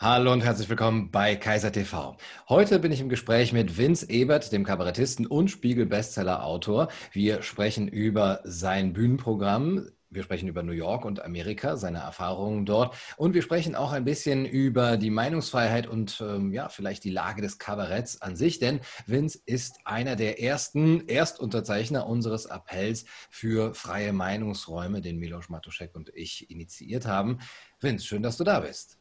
Hallo und herzlich willkommen bei Kaiser TV. Heute bin ich im Gespräch mit Vince Ebert, dem Kabarettisten und Spiegel-Bestseller-Autor. Wir sprechen über sein Bühnenprogramm. Wir sprechen über New York und Amerika, seine Erfahrungen dort. Und wir sprechen auch ein bisschen über die Meinungsfreiheit und ähm, ja, vielleicht die Lage des Kabaretts an sich. Denn Vince ist einer der ersten Erstunterzeichner unseres Appells für freie Meinungsräume, den Milos Matuszek und ich initiiert haben. Vince, schön, dass du da bist.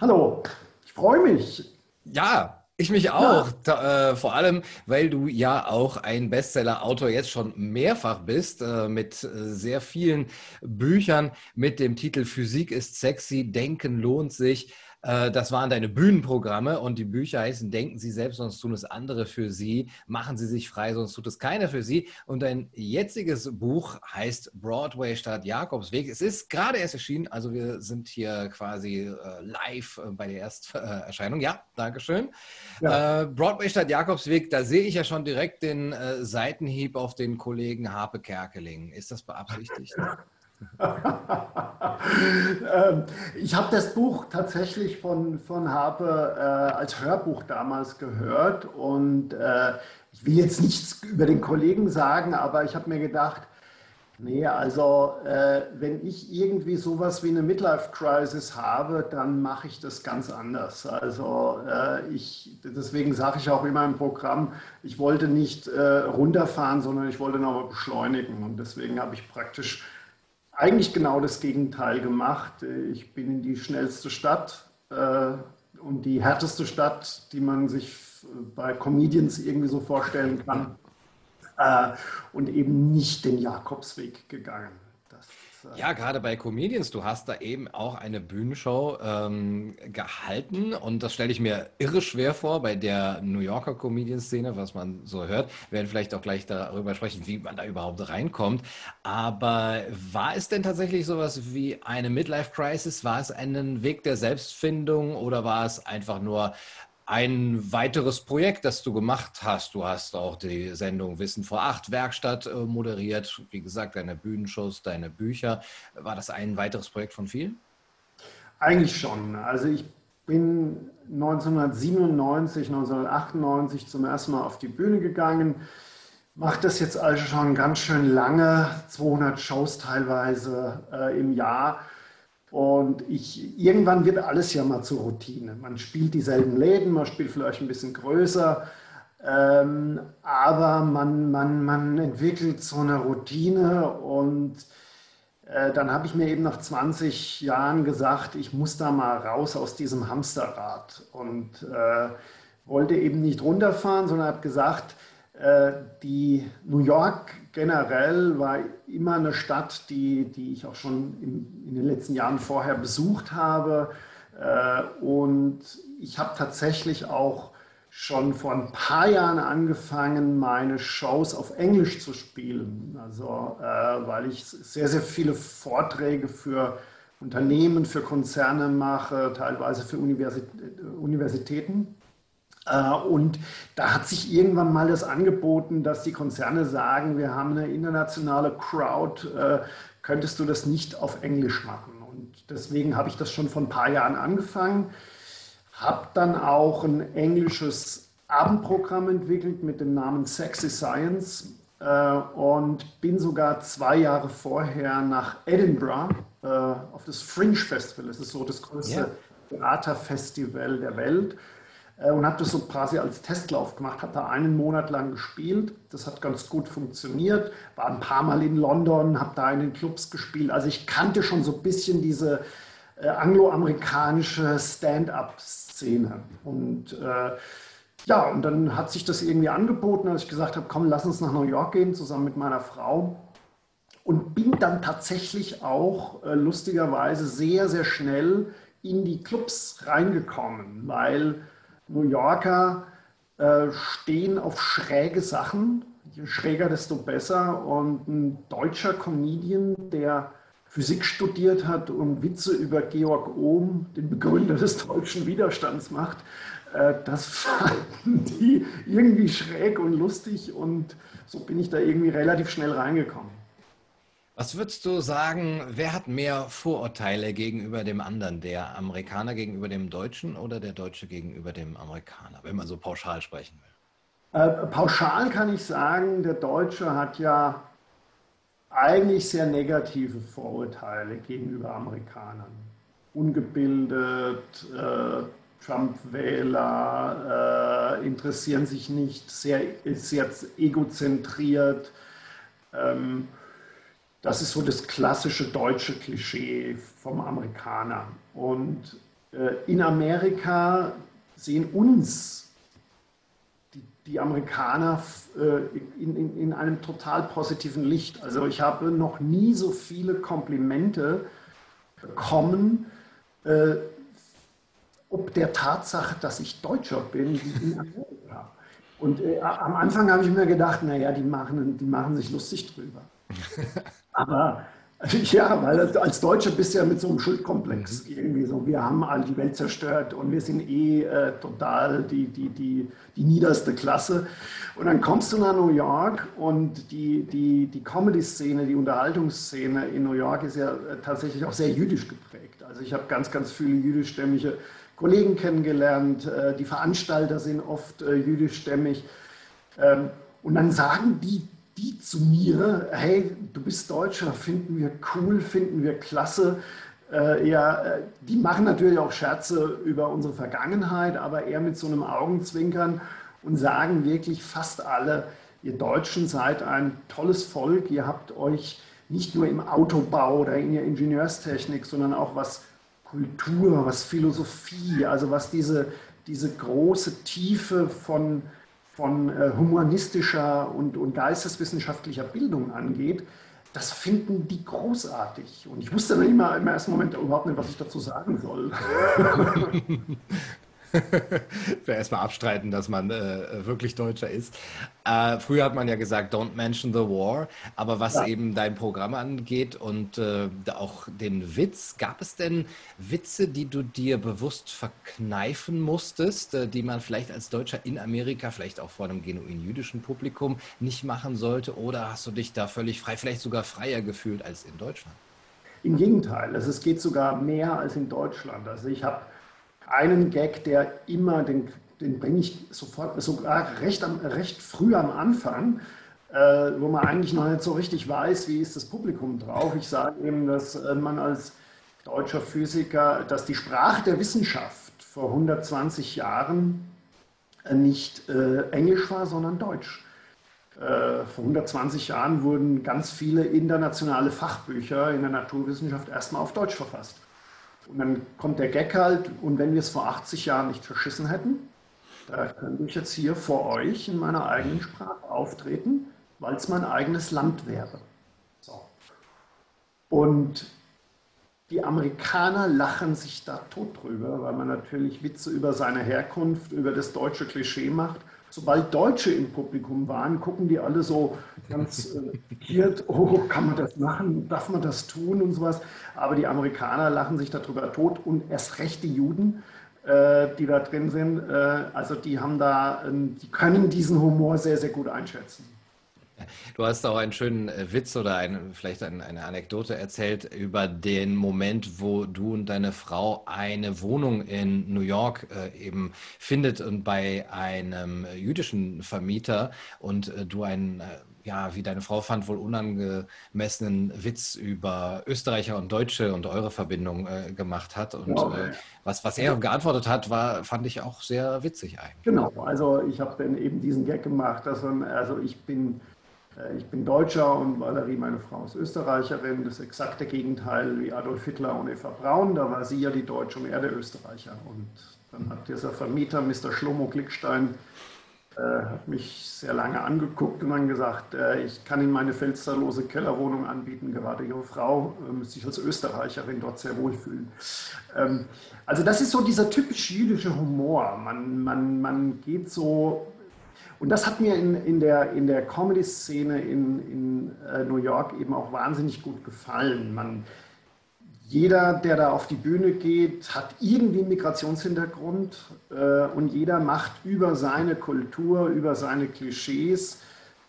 Hallo, ich freue mich. Ja, ich mich auch. Ja. Da, äh, vor allem, weil du ja auch ein Bestseller-Autor jetzt schon mehrfach bist, äh, mit äh, sehr vielen Büchern mit dem Titel Physik ist sexy, Denken lohnt sich. Äh, das waren deine Bühnenprogramme und die Bücher heißen Denken Sie selbst, sonst tun es andere für Sie. Machen Sie sich frei, sonst tut es keiner für Sie. Und dein jetziges Buch heißt Broadway statt Jakobsweg. Es ist gerade erst erschienen, also wir sind hier quasi äh, live äh, bei der Ersterscheinung. Ja, Dankeschön. Ja. Broadway statt Jakobsweg, da sehe ich ja schon direkt den Seitenhieb auf den Kollegen Harpe Kerkeling. Ist das beabsichtigt? Ähm, ich habe das Buch tatsächlich von, von Harpe äh, als Hörbuch damals gehört und äh, ich will jetzt nichts über den Kollegen sagen, aber ich habe mir gedacht, nee, also äh, wenn ich irgendwie sowas wie eine Midlife-Crisis habe, dann mache ich das ganz anders. Also äh, ich, deswegen sage ich auch immer im Programm, ich wollte nicht äh, runterfahren, sondern ich wollte nochmal beschleunigen und deswegen habe ich praktisch eigentlich genau das Gegenteil gemacht. Ich bin in die schnellste Stadt äh, und die härteste Stadt, die man sich bei Comedians irgendwie so vorstellen kann. Äh, und eben nicht den Jakobsweg gegangen. Ja, gerade bei Comedians, du hast da eben auch eine Bühnenshow ähm, gehalten und das stelle ich mir irre schwer vor bei der New Yorker Comedian-Szene, was man so hört. Wir werden vielleicht auch gleich darüber sprechen, wie man da überhaupt reinkommt. Aber war es denn tatsächlich sowas wie eine Midlife-Crisis? War es ein Weg der Selbstfindung oder war es einfach nur ein weiteres Projekt, das du gemacht hast. Du hast auch die Sendung Wissen vor acht Werkstatt äh, moderiert. Wie gesagt, deine Bühnenshows, deine Bücher. War das ein weiteres Projekt von vielen? Eigentlich schon. Also ich bin 1997, 1998 zum ersten Mal auf die Bühne gegangen. Mache das jetzt also schon ganz schön lange, 200 Shows teilweise äh, im Jahr und ich, irgendwann wird alles ja mal zur Routine. Man spielt dieselben Läden, man spielt vielleicht ein bisschen größer, ähm, aber man, man, man entwickelt so eine Routine und äh, dann habe ich mir eben nach 20 Jahren gesagt, ich muss da mal raus aus diesem Hamsterrad und äh, wollte eben nicht runterfahren, sondern habe gesagt, äh, die New York generell war immer eine Stadt, die, die ich auch schon in, in den letzten Jahren vorher besucht habe. Äh, und ich habe tatsächlich auch schon vor ein paar Jahren angefangen, meine Shows auf Englisch zu spielen. Also, äh, weil ich sehr, sehr viele Vorträge für Unternehmen, für Konzerne mache, teilweise für Universitäten. Äh, und da hat sich irgendwann mal das angeboten, dass die Konzerne sagen, wir haben eine internationale Crowd, äh, könntest du das nicht auf Englisch machen? Und deswegen habe ich das schon vor ein paar Jahren angefangen, habe dann auch ein englisches Abendprogramm entwickelt mit dem Namen Sexy Science äh, und bin sogar zwei Jahre vorher nach Edinburgh auf das Fringe Festival, das ist so das größte yeah. Theaterfestival der Welt und habe das so quasi als Testlauf gemacht, habe da einen Monat lang gespielt. Das hat ganz gut funktioniert, war ein paar Mal in London, habe da in den Clubs gespielt. Also ich kannte schon so ein bisschen diese äh, angloamerikanische Stand-up-Szene. Und äh, ja, und dann hat sich das irgendwie angeboten, als ich gesagt habe, komm, lass uns nach New York gehen, zusammen mit meiner Frau. Und bin dann tatsächlich auch äh, lustigerweise sehr, sehr schnell in die Clubs reingekommen, weil New Yorker äh, stehen auf schräge Sachen. Je schräger, desto besser. Und ein deutscher Comedian, der Physik studiert hat und Witze über Georg Ohm, den Begründer des deutschen Widerstands, macht, äh, das fanden die irgendwie schräg und lustig. Und so bin ich da irgendwie relativ schnell reingekommen. Was würdest du sagen, wer hat mehr Vorurteile gegenüber dem anderen? Der Amerikaner gegenüber dem Deutschen oder der Deutsche gegenüber dem Amerikaner, wenn man so pauschal sprechen will? Äh, pauschal kann ich sagen, der Deutsche hat ja eigentlich sehr negative Vorurteile gegenüber Amerikanern. Ungebildet, äh, Trump-Wähler, äh, interessieren sich nicht, sehr, sehr egozentriert. Ähm, das ist so das klassische deutsche Klischee vom Amerikaner. Und äh, in Amerika sehen uns die, die Amerikaner äh, in, in, in, einem total positiven Licht. Also ich habe noch nie so viele Komplimente bekommen, äh, ob der Tatsache, dass ich Deutscher bin, wie in Amerika. Und äh, am Anfang habe ich mir gedacht, naja, die machen, die machen sich lustig drüber. Aber ja, weil als Deutscher bist du ja mit so einem Schuldkomplex mhm. irgendwie so. Wir haben all die Welt zerstört und wir sind eh äh, total die, die, die, die niederste Klasse. Und dann kommst du nach New York und die, die, die Comedy-Szene, die Unterhaltungsszene in New York ist ja äh, tatsächlich auch sehr jüdisch geprägt. Also ich habe ganz, ganz viele jüdischstämmige Kollegen kennengelernt. Äh, die Veranstalter sind oft äh, jüdischstämmig. Ähm, und dann sagen die die zu mir, hey, du bist Deutscher, finden wir cool, finden wir klasse. Äh, ja, äh, die machen natürlich auch Scherze über unsere Vergangenheit, aber eher mit so einem Augenzwinkern und sagen wirklich fast alle, ihr Deutschen seid ein tolles Volk, ihr habt euch nicht nur im Autobau oder in der Ingenieurstechnik, sondern auch was Kultur, was Philosophie, also was diese, diese große Tiefe von, von äh, humanistischer und, und geisteswissenschaftlicher Bildung angeht, das finden die großartig. Und ich wusste dann immer im ersten Moment überhaupt nicht, was ich dazu sagen soll. Erstmal abstreiten, dass man äh, wirklich Deutscher ist. Äh, früher hat man ja gesagt, don't mention the war. Aber was ja. eben dein Programm angeht und äh, auch den Witz, gab es denn Witze, die du dir bewusst verkneifen musstest, äh, die man vielleicht als Deutscher in Amerika, vielleicht auch vor einem genuin jüdischen Publikum nicht machen sollte? Oder hast du dich da völlig frei, vielleicht sogar freier gefühlt als in Deutschland? Im Gegenteil, also es geht sogar mehr als in Deutschland. Also ich habe einen Gag, der immer, den, den bringe ich sofort, sogar recht, am, recht früh am Anfang, äh, wo man eigentlich noch nicht so richtig weiß, wie ist das Publikum drauf. Ich sage eben, dass äh, man als deutscher Physiker, dass die Sprache der Wissenschaft vor 120 Jahren äh, nicht äh, Englisch war, sondern Deutsch. Äh, vor 120 Jahren wurden ganz viele internationale Fachbücher in der Naturwissenschaft erstmal auf Deutsch verfasst. Und dann kommt der Gag halt, und wenn wir es vor 80 Jahren nicht verschissen hätten, da könnte ich jetzt hier vor euch in meiner eigenen Sprache auftreten, weil es mein eigenes Land wäre. So. Und die Amerikaner lachen sich da tot drüber, weil man natürlich Witze über seine Herkunft, über das deutsche Klischee macht sobald Deutsche im Publikum waren, gucken die alle so ganz äh, oh, kann man das machen, darf man das tun und sowas. Aber die Amerikaner lachen sich darüber tot und erst recht die Juden, äh, die da drin sind. Äh, also die haben da, äh, die können diesen Humor sehr, sehr gut einschätzen. Du hast auch einen schönen äh, Witz oder ein, vielleicht eine Anekdote erzählt über den Moment, wo du und deine Frau eine Wohnung in New York äh, eben findet und bei einem jüdischen Vermieter und äh, du einen, äh, ja, wie deine Frau fand, wohl unangemessenen Witz über Österreicher und Deutsche und eure Verbindung äh, gemacht hat. Und genau. Äh, was, was er geantwortet hat, war, fand ich auch sehr witzig eigentlich. Genau, also ich habe dann eben diesen Gag gemacht, dass man, also ich bin äh, ich bin Deutscher und Valerie, meine Frau, ist Österreicherin. Das exakte Gegenteil wie Adolf Hitler und Eva Braun. Da war sie ja die Deutsche und er der Österreicher. Und dann hat dieser Vermieter, Mr. Schlomo Klickstein, äh, hat mich sehr lange angeguckt und dann gesagt, äh, ich kann Ihnen meine fensterlose Kellerwohnung anbieten. Gerade Ihre Frau äh, sich als Österreicherin dort sehr wohlfühlen. Ähm, also das ist so dieser typisch jüdische Humor. Man, man, man geht so und das hat mir in, in der, in der Comedy-Szene in, in äh, New York eben auch wahnsinnig gut gefallen. Man, jeder, der da auf die Bühne geht, hat irgendwie einen Migrationshintergrund äh, und jeder macht über seine Kultur, über seine Klischees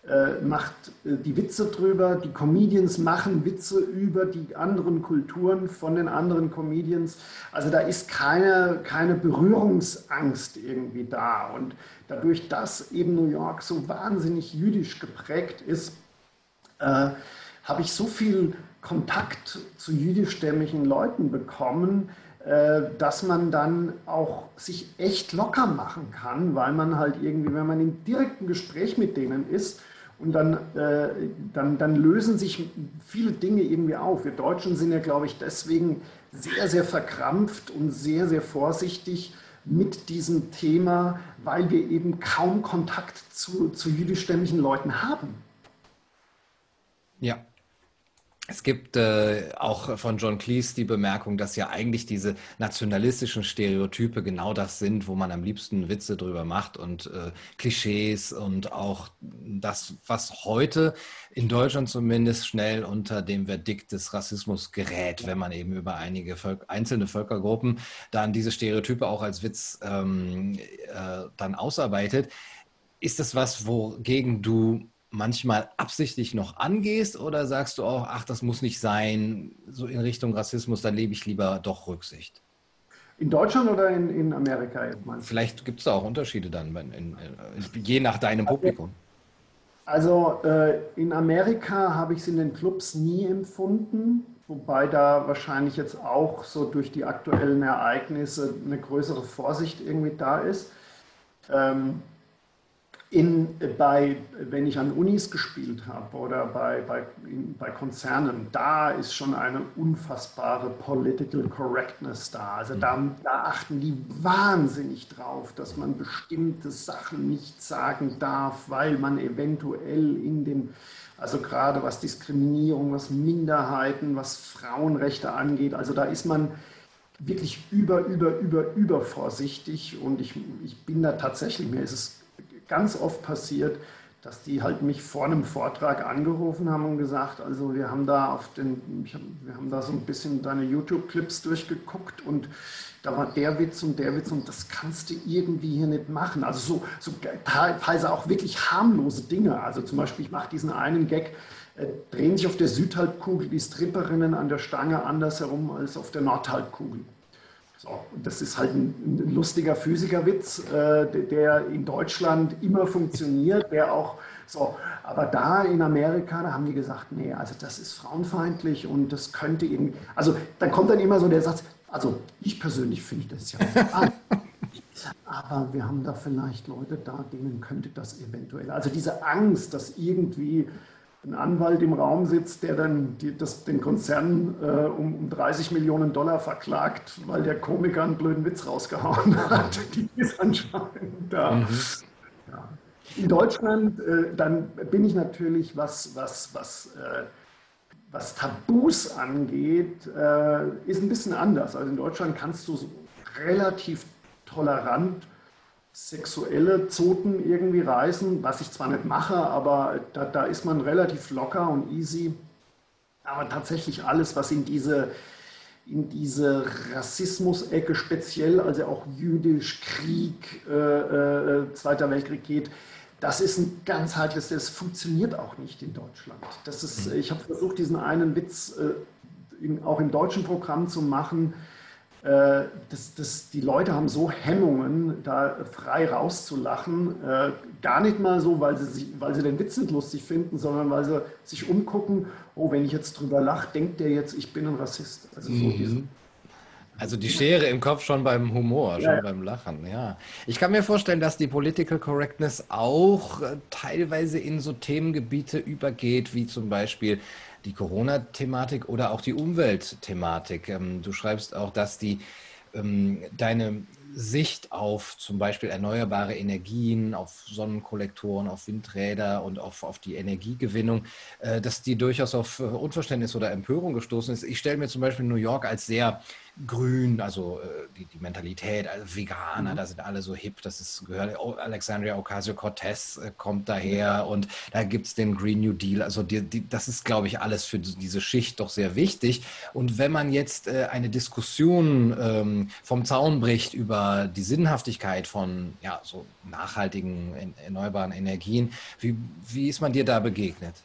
äh, macht äh, die Witze drüber, die Comedians machen Witze über die anderen Kulturen von den anderen Comedians. Also da ist keine, keine Berührungsangst irgendwie da. Und dadurch, dass eben New York so wahnsinnig jüdisch geprägt ist, äh, habe ich so viel Kontakt zu jüdischstämmigen Leuten bekommen, äh, dass man dann auch sich echt locker machen kann, weil man halt irgendwie, wenn man im direkten Gespräch mit denen ist, und dann, äh, dann, dann lösen sich viele Dinge irgendwie auf. Wir Deutschen sind ja, glaube ich, deswegen sehr, sehr verkrampft und sehr, sehr vorsichtig mit diesem Thema, weil wir eben kaum Kontakt zu, zu jüdischstämmigen Leuten haben. Ja, es gibt äh, auch von John Cleese die Bemerkung, dass ja eigentlich diese nationalistischen Stereotype genau das sind, wo man am liebsten Witze drüber macht und äh, Klischees und auch das, was heute in Deutschland zumindest schnell unter dem Verdikt des Rassismus gerät, wenn man eben über einige Völk einzelne Völkergruppen dann diese Stereotype auch als Witz ähm, äh, dann ausarbeitet. Ist das was, wogegen du manchmal absichtlich noch angehst oder sagst du auch, ach, das muss nicht sein, so in Richtung Rassismus, dann lebe ich lieber doch Rücksicht? In Deutschland oder in, in Amerika? Vielleicht gibt es da auch Unterschiede dann, in, in, je nach deinem Publikum. Also äh, in Amerika habe ich es in den Clubs nie empfunden, wobei da wahrscheinlich jetzt auch so durch die aktuellen Ereignisse eine größere Vorsicht irgendwie da ist. Ähm, in, bei, wenn ich an Unis gespielt habe oder bei, bei, in, bei Konzernen, da ist schon eine unfassbare Political Correctness da. Also da, mhm. da achten die wahnsinnig drauf, dass man bestimmte Sachen nicht sagen darf, weil man eventuell in den, also gerade was Diskriminierung, was Minderheiten, was Frauenrechte angeht, also da ist man wirklich über, über, über, über vorsichtig und ich, ich bin da tatsächlich, mir ist es ganz oft passiert, dass die halt mich vor einem Vortrag angerufen haben und gesagt, also wir haben da auf den, hab, wir haben da so ein bisschen deine YouTube-Clips durchgeguckt und da war der Witz und der Witz und das kannst du irgendwie hier nicht machen. Also so, so teilweise auch wirklich harmlose Dinge. Also zum Beispiel, ich mache diesen einen Gag, äh, drehen sich auf der Südhalbkugel die Stripperinnen an der Stange anders herum als auf der Nordhalbkugel. So, das ist halt ein, ein lustiger Physikerwitz, äh, der in Deutschland immer funktioniert, der auch so, aber da in Amerika, da haben die gesagt, nee, also das ist frauenfeindlich und das könnte irgendwie, also dann kommt dann immer so der Satz, also ich persönlich finde das ja, aber wir haben da vielleicht Leute da, denen könnte das eventuell, also diese Angst, dass irgendwie ein Anwalt im Raum sitzt, der dann die, das, den Konzern äh, um, um, 30 Millionen Dollar verklagt, weil der Komiker einen blöden Witz rausgehauen hat. Die ist anscheinend da. Mhm. Ja. In Deutschland, äh, dann bin ich natürlich, was, was, was, äh, was Tabus angeht, äh, ist ein bisschen anders. Also in Deutschland kannst du so relativ tolerant sexuelle Zoten irgendwie reißen, was ich zwar nicht mache, aber da, da ist man relativ locker und easy. Aber tatsächlich alles, was in diese, in diese Rassismus-Ecke speziell, also auch jüdisch, Krieg, äh, äh, Zweiter Weltkrieg geht, das ist ein ganz heikles, das funktioniert auch nicht in Deutschland. Das ist, mhm. ich habe versucht, diesen einen Witz äh, in, auch im deutschen Programm zu machen, äh, das, das, die Leute haben so Hemmungen, da frei rauszulachen. Äh, gar nicht mal so, weil sie, sich, weil sie den Witz nicht lustig finden, sondern weil sie sich umgucken, oh, wenn ich jetzt drüber lache, denkt der jetzt, ich bin ein Rassist. Also, so mhm. also die Schere im Kopf schon beim Humor, schon ja. beim Lachen, ja. Ich kann mir vorstellen, dass die Political Correctness auch äh, teilweise in so Themengebiete übergeht, wie zum Beispiel die Corona-Thematik oder auch die Umweltthematik. Ähm, du schreibst auch, dass die ähm, deine Sicht auf zum Beispiel erneuerbare Energien, auf Sonnenkollektoren, auf Windräder und auf, auf die Energiegewinnung, äh, dass die durchaus auf äh, Unverständnis oder Empörung gestoßen ist. Ich stelle mir zum Beispiel New York als sehr grün, also äh, die, die Mentalität, also Veganer, mhm. da sind alle so hip, das ist gehört, Alexandria Ocasio-Cortez kommt daher und da gibt es den Green New Deal, also die, die, das ist, glaube ich, alles für diese Schicht doch sehr wichtig. Und wenn man jetzt eine Diskussion ähm, vom Zaun bricht über die Sinnhaftigkeit von ja, so nachhaltigen, erneuerbaren Energien, wie, wie ist man dir da begegnet?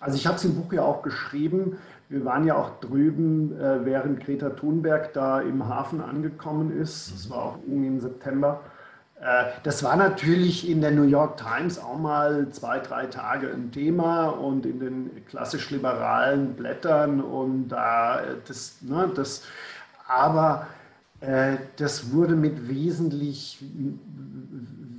Also ich habe es im Buch ja auch geschrieben, wir waren ja auch drüben, äh, während Greta Thunberg da im Hafen angekommen ist. Das war auch irgendwie im September. Äh, das war natürlich in der New York Times auch mal zwei, drei Tage ein Thema und in den klassisch liberalen Blättern und da das, ne, das, aber äh, das wurde mit wesentlich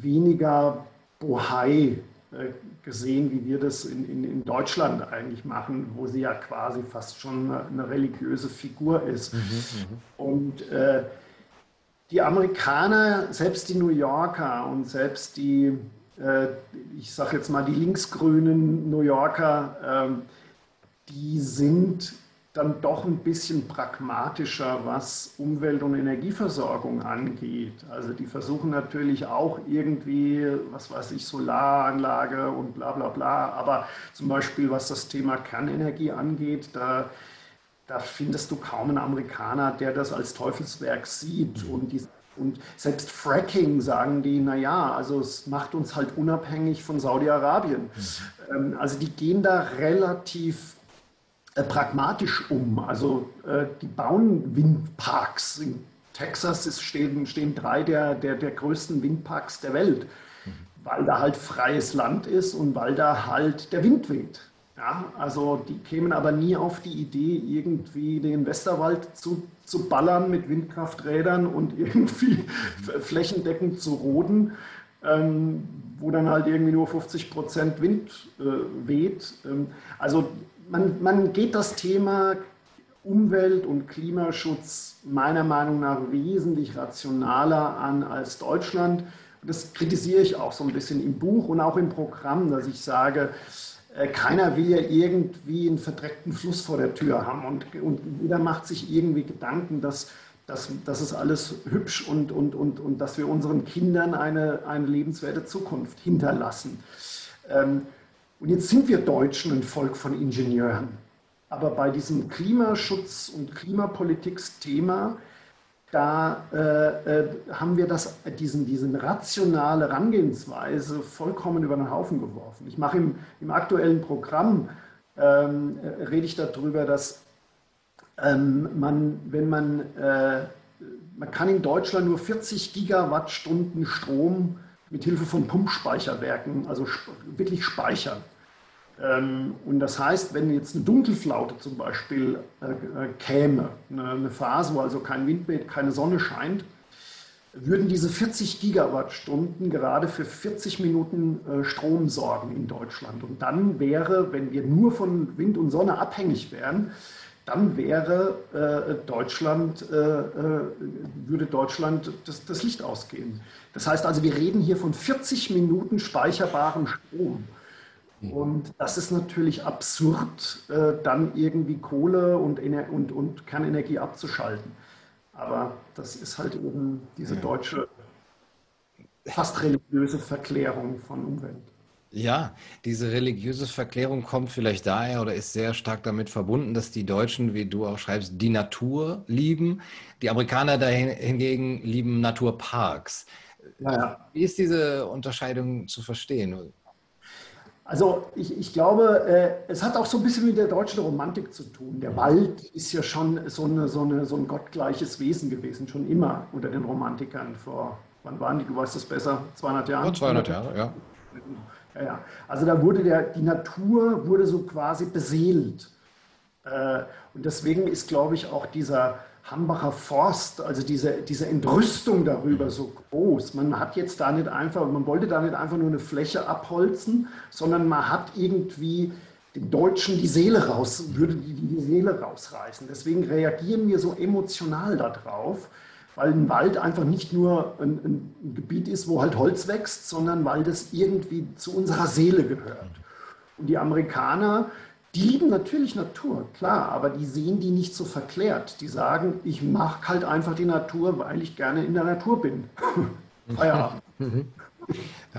weniger Bohai äh, gesehen, wie wir das in, in, in, Deutschland eigentlich machen, wo sie ja quasi fast schon eine, eine religiöse Figur ist. Mhm, mhm. und äh, die Amerikaner, selbst die New Yorker und selbst die, äh, ich sage jetzt mal die linksgrünen New Yorker, äh, die sind dann doch ein bisschen pragmatischer, was Umwelt- und Energieversorgung angeht. Also die versuchen natürlich auch irgendwie, was weiß ich, Solaranlage und bla bla bla. Aber zum Beispiel, was das Thema Kernenergie angeht, da, da findest du kaum einen Amerikaner, der das als Teufelswerk sieht. Mhm. Und, die, und selbst Fracking sagen die, naja, also es macht uns halt unabhängig von Saudi-Arabien. Mhm. Ähm, also die gehen da relativ pragmatisch um. Also äh, die bauen Windparks. In Texas stehen, stehen drei der, der, der größten Windparks der Welt, weil da halt freies Land ist und weil da halt der Wind weht. Ja, also die kämen aber nie auf die Idee, irgendwie den Westerwald zu, zu ballern mit Windkrafträdern und irgendwie flächendeckend zu roden, ähm, wo dann halt irgendwie nur 50 Prozent Wind äh, weht. Ähm, also man, man geht das Thema Umwelt- und Klimaschutz meiner Meinung nach wesentlich rationaler an als Deutschland. Das kritisiere ich auch so ein bisschen im Buch und auch im Programm, dass ich sage, äh, keiner will ja irgendwie einen verdreckten Fluss vor der Tür haben und, und jeder macht sich irgendwie Gedanken, dass, dass, dass es alles hübsch und, und, und, und dass wir unseren Kindern eine, eine lebenswerte Zukunft hinterlassen. Ähm, und jetzt sind wir Deutschen ein Volk von Ingenieuren. Aber bei diesem Klimaschutz- und Klimapolitiksthema, da äh, äh, haben wir das, diesen, diesen rationale Herangehensweise vollkommen über den Haufen geworfen. Ich mache im, im aktuellen Programm, ähm, äh, rede ich darüber, dass ähm, man, wenn man, äh, man kann in Deutschland nur 40 Gigawattstunden Strom mit Hilfe von Pumpspeicherwerken, also wirklich speichern. Ähm, und das heißt, wenn jetzt eine Dunkelflaute zum Beispiel äh, äh, käme, eine Phase, wo also kein Wind weht, keine Sonne scheint, würden diese 40 Gigawattstunden gerade für 40 Minuten äh, Strom sorgen in Deutschland. Und dann wäre, wenn wir nur von Wind und Sonne abhängig wären, dann wäre Deutschland, würde Deutschland das, das Licht ausgehen. Das heißt also, wir reden hier von 40 Minuten speicherbarem Strom. Mhm. Und das ist natürlich absurd, äh, dann irgendwie Kohle und, und, und Kernenergie abzuschalten. Aber das ist halt eben diese deutsche, fast religiöse Verklärung von Umwelt. Ja, diese religiöse Verklärung kommt vielleicht daher oder ist sehr stark damit verbunden, dass die Deutschen, wie du auch schreibst, die Natur lieben. Die Amerikaner hingegen lieben Naturparks. Naja. Wie ist diese Unterscheidung zu verstehen? Also ich, ich glaube, äh, es hat auch so ein bisschen mit der deutschen Romantik zu tun. Der Wald ist ja schon so, eine, so, eine, so ein gottgleiches Wesen gewesen, schon immer unter den Romantikern vor, wann waren die, du weißt das besser, 200 Jahren? Ja, 200 Jahre, ja. Ja. Also da wurde der, die Natur wurde so quasi beseelt. Äh, und deswegen ist, glaube ich, auch dieser Hambacher Forst, also diese, diese Entrüstung darüber so groß. Man hat jetzt da nicht einfach, man wollte da nicht einfach nur eine Fläche abholzen, sondern man hat irgendwie den Deutschen die Seele raus, würde die Seele rausreißen. Deswegen reagieren wir so emotional darauf, weil ein Wald einfach nicht nur ein, ein Gebiet ist, wo halt Holz wächst, sondern weil das irgendwie zu unserer Seele gehört. Und die Amerikaner, Die lieben natürlich Natur, klar, aber die sehen die nicht so verklärt. Die sagen, ich mache halt einfach die Natur, weil ich gerne in der Natur bin. Feierabend.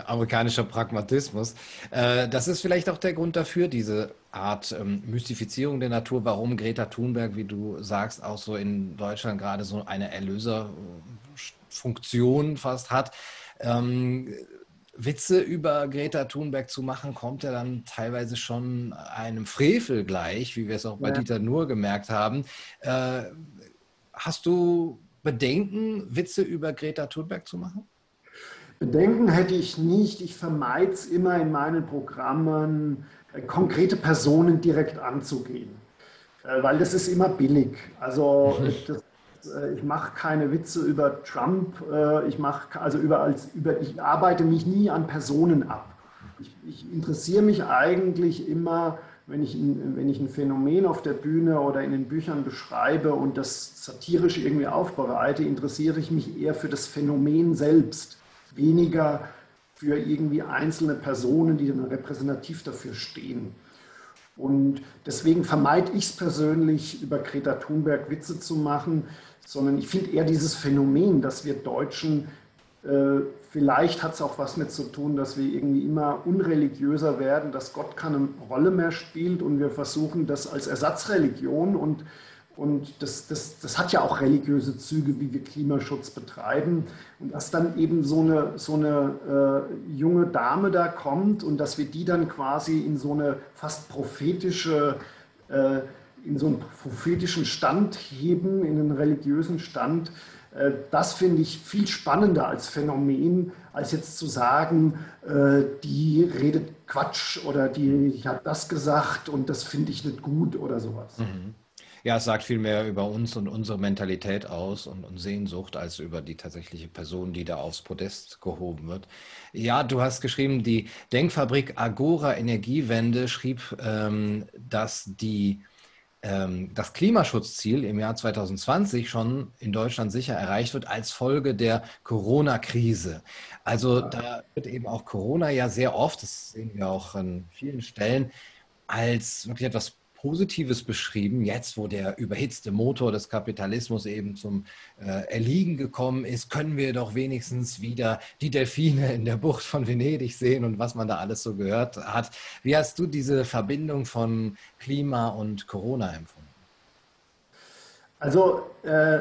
Amerikanischer Pragmatismus. Äh, das ist vielleicht auch der Grund dafür, diese Art ähm, Mystifizierung der Natur, warum Greta Thunberg, wie du sagst, auch so in Deutschland gerade so eine Erlöserfunktion fast hat. Ähm, Witze über Greta Thunberg zu machen, kommt ja dann teilweise schon einem Frevel gleich, wie wir es auch bei ja. Dieter Nur gemerkt haben. Äh, hast du Bedenken, Witze über Greta Thunberg zu machen? Bedenken hätte ich nicht. Ich vermeide es immer in meinen Programmen, äh, konkrete Personen direkt anzugehen, äh, weil das ist immer billig. Also das äh, ich mache keine Witze über Trump, ich mache also über, als, über, ich arbeite mich nie an Personen ab. Ich, ich interessiere mich eigentlich immer, wenn ich, ein, wenn ich ein Phänomen auf der Bühne oder in den Büchern beschreibe und das satirisch irgendwie aufbereite, interessiere ich mich eher für das Phänomen selbst, weniger für irgendwie einzelne Personen, die dann repräsentativ dafür stehen. Und deswegen vermeide ich es persönlich, über Greta Thunberg Witze zu machen, sondern ich finde eher dieses Phänomen, dass wir Deutschen, äh, vielleicht hat es auch was mit zu tun, dass wir irgendwie immer unreligiöser werden, dass Gott keine Rolle mehr spielt und wir versuchen das als Ersatzreligion und und das, das, das hat ja auch religiöse Züge, wie wir Klimaschutz betreiben. Und dass dann eben so eine, so eine äh, junge Dame da kommt und dass wir die dann quasi in so eine fast prophetische äh, in so einen prophetischen Stand heben, in einen religiösen Stand, äh, das finde ich viel spannender als Phänomen, als jetzt zu sagen, äh, die redet Quatsch oder die hat das gesagt und das finde ich nicht gut oder sowas. Mhm. Ja, es sagt viel mehr über uns und unsere Mentalität aus und, und, Sehnsucht als über die tatsächliche Person, die da aufs Podest gehoben wird. Ja, du hast geschrieben, die Denkfabrik Agora Energiewende schrieb, ähm, dass die ähm, das Klimaschutzziel im Jahr 2020 schon in Deutschland sicher erreicht wird als Folge der Corona-Krise. Also da wird eben auch Corona ja sehr oft, das sehen wir auch an vielen Stellen, als wirklich etwas Positives beschrieben, jetzt wo der überhitzte Motor des Kapitalismus eben zum äh, Erliegen gekommen ist, können wir doch wenigstens wieder die Delfine in der Bucht von Venedig sehen und was man da alles so gehört hat. Wie hast du diese Verbindung von Klima und Corona empfunden? Also äh,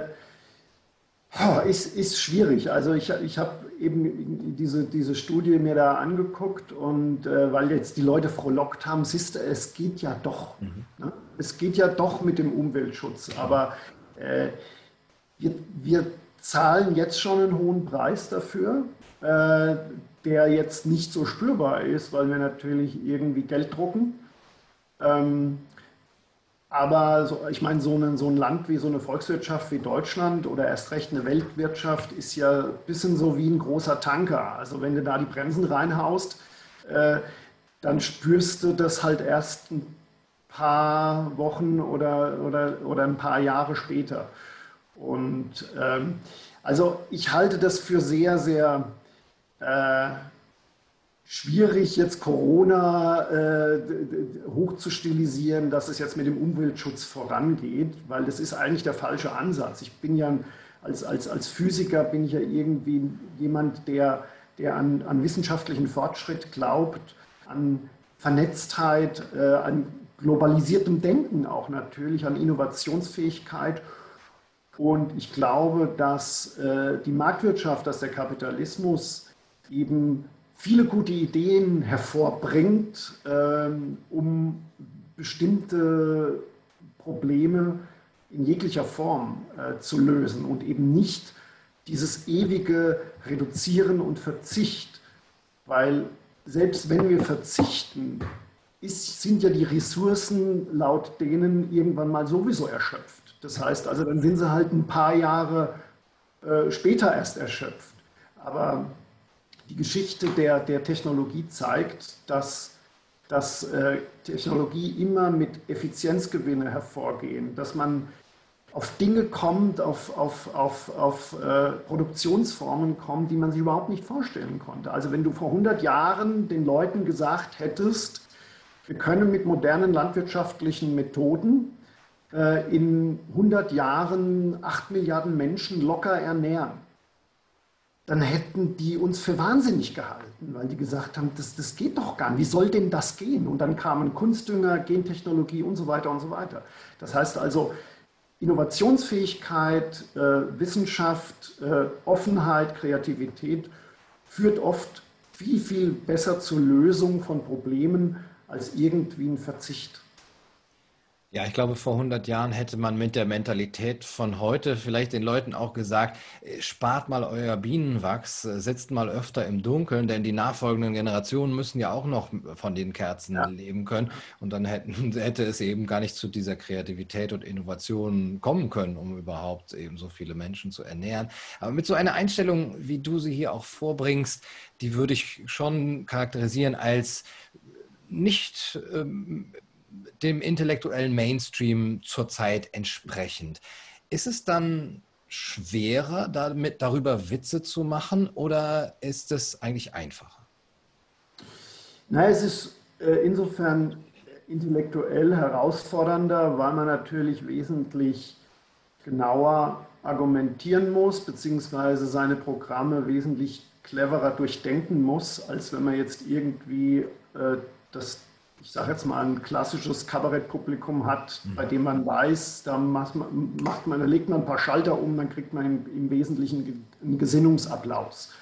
ist, ist schwierig. Also ich, ich habe eben diese, diese Studie mir da angeguckt und äh, weil jetzt die Leute frohlockt haben, siehst du, es geht ja doch. Mhm. Ne? Es geht ja doch mit dem Umweltschutz. Aber äh, wir, wir zahlen jetzt schon einen hohen Preis dafür, äh, der jetzt nicht so spürbar ist, weil wir natürlich irgendwie Geld drucken. Ähm, aber so, ich meine, so ein, so ein Land wie so eine Volkswirtschaft wie Deutschland oder erst recht eine Weltwirtschaft ist ja ein bisschen so wie ein großer Tanker. Also wenn du da die Bremsen reinhaust, äh, dann spürst du das halt erst ein paar Wochen oder, oder, oder ein paar Jahre später. Und ähm, also ich halte das für sehr, sehr äh, schwierig, jetzt Corona äh, hochzustilisieren, dass es jetzt mit dem Umweltschutz vorangeht, weil das ist eigentlich der falsche Ansatz. Ich bin ja als, als, als Physiker bin ich ja irgendwie jemand, der, der an, an wissenschaftlichen Fortschritt glaubt, an Vernetztheit, äh, an globalisiertem Denken auch natürlich, an Innovationsfähigkeit. Und ich glaube, dass äh, die Marktwirtschaft, dass der Kapitalismus eben viele gute Ideen hervorbringt, ähm, um bestimmte Probleme in jeglicher Form äh, zu lösen und eben nicht dieses ewige Reduzieren und Verzicht, weil selbst wenn wir verzichten, ist, sind ja die Ressourcen laut denen irgendwann mal sowieso erschöpft. Das heißt also, dann sind sie halt ein paar Jahre äh, später erst erschöpft. Aber die Geschichte der, der Technologie zeigt, dass, dass äh, Technologie immer mit Effizienzgewinne hervorgehen, dass man auf Dinge kommt, auf, auf, auf, auf äh, Produktionsformen kommt, die man sich überhaupt nicht vorstellen konnte. Also wenn du vor 100 Jahren den Leuten gesagt hättest, Wir können mit modernen landwirtschaftlichen Methoden äh, in 100 Jahren 8 Milliarden Menschen locker ernähren. Dann hätten die uns für wahnsinnig gehalten, weil die gesagt haben, das, das geht doch gar nicht. Wie soll denn das gehen? Und dann kamen Kunstdünger, Gentechnologie und so weiter und so weiter. Das heißt also, Innovationsfähigkeit, äh, Wissenschaft, äh, Offenheit, Kreativität führt oft viel, viel besser zur Lösung von Problemen als irgendwie ein Verzicht. Ja, ich glaube, vor 100 Jahren hätte man mit der Mentalität von heute vielleicht den Leuten auch gesagt, äh, spart mal euer Bienenwachs, äh, sitzt mal öfter im Dunkeln, denn die nachfolgenden Generationen müssen ja auch noch von den Kerzen ja. leben können. Und dann hätten, hätte es eben gar nicht zu dieser Kreativität und Innovation kommen können, um überhaupt eben so viele Menschen zu ernähren. Aber mit so einer Einstellung, wie du sie hier auch vorbringst, die würde ich schon charakterisieren als nicht ähm, dem intellektuellen Mainstream zurzeit entsprechend. Ist es dann schwerer, damit, darüber Witze zu machen oder ist es eigentlich einfacher? Na, es ist äh, insofern intellektuell herausfordernder, weil man natürlich wesentlich genauer argumentieren muss, beziehungsweise seine Programme wesentlich cleverer durchdenken muss, als wenn man jetzt irgendwie äh, das ich sage jetzt mal, ein klassisches Kabarettpublikum hat, mhm. bei dem man weiß, da macht man, macht man, da legt man ein paar Schalter um, dann kriegt man im, im Wesentlichen einen Gesinnungsapplaus.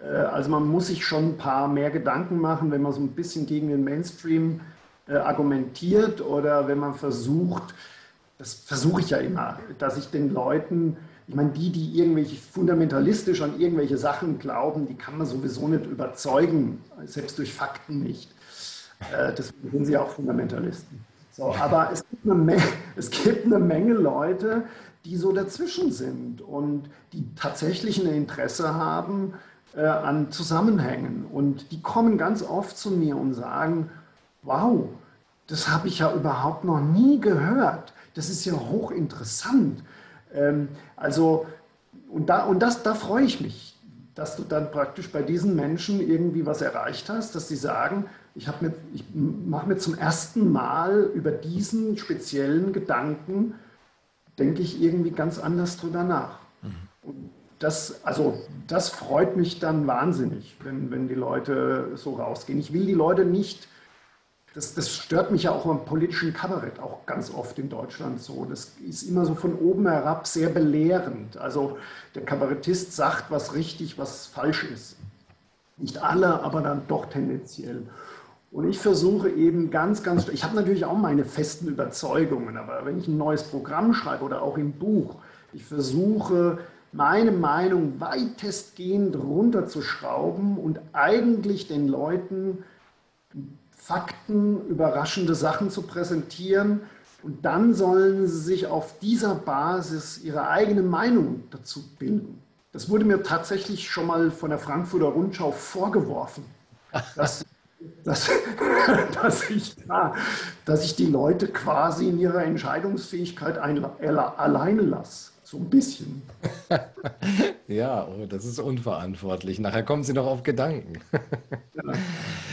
Äh, also man muss sich schon ein paar mehr Gedanken machen, wenn man so ein bisschen gegen den Mainstream äh, argumentiert oder wenn man versucht, das versuche ich ja immer, dass ich den Leuten, ich meine, die, die irgendwelche fundamentalistisch an irgendwelche Sachen glauben, die kann man sowieso nicht überzeugen, selbst durch Fakten nicht. Äh, deswegen sind sie auch Fundamentalisten. So, aber es gibt, eine Menge, es gibt eine Menge Leute, die so dazwischen sind und die tatsächlich ein Interesse haben äh, an Zusammenhängen. Und die kommen ganz oft zu mir und sagen, wow, das habe ich ja überhaupt noch nie gehört. Das ist ja hochinteressant. Ähm, also, und, da, und das, da freue ich mich, dass du dann praktisch bei diesen Menschen irgendwie was erreicht hast, dass sie sagen, ich, mir, ich mache mir zum ersten Mal über diesen speziellen Gedanken, denke ich irgendwie ganz anders drüber nach. Mhm. Und das, also, das freut mich dann wahnsinnig, wenn, wenn die Leute so rausgehen. Ich will die Leute nicht, das, das stört mich ja auch am politischen Kabarett, auch ganz oft in Deutschland so. Das ist immer so von oben herab sehr belehrend. Also der Kabarettist sagt, was richtig, was falsch ist. Nicht alle, aber dann doch tendenziell. Und ich versuche eben ganz, ganz, ich habe natürlich auch meine festen Überzeugungen, aber wenn ich ein neues Programm schreibe oder auch im Buch, ich versuche meine Meinung weitestgehend runterzuschrauben und eigentlich den Leuten Fakten, überraschende Sachen zu präsentieren. Und dann sollen sie sich auf dieser Basis ihre eigene Meinung dazu bilden. Das wurde mir tatsächlich schon mal von der Frankfurter Rundschau vorgeworfen, dass dass, dass, ich da, dass ich die Leute quasi in ihrer Entscheidungsfähigkeit ein, alleine lasse. So ein bisschen. ja, oh, das ist unverantwortlich. Nachher kommen Sie noch auf Gedanken. ja.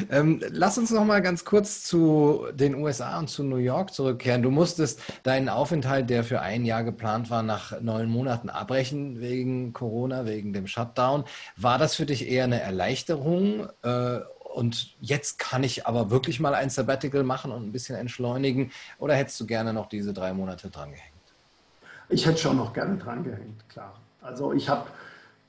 ähm, lass uns noch mal ganz kurz zu den USA und zu New York zurückkehren. Du musstest deinen Aufenthalt, der für ein Jahr geplant war, nach neun Monaten abbrechen wegen Corona, wegen dem Shutdown. War das für dich eher eine Erleichterung? Äh, und jetzt kann ich aber wirklich mal ein Sabbatical machen und ein bisschen entschleunigen? Oder hättest du gerne noch diese drei Monate drangehängt? Ich hätte schon noch gerne drangehängt, klar. Also ich habe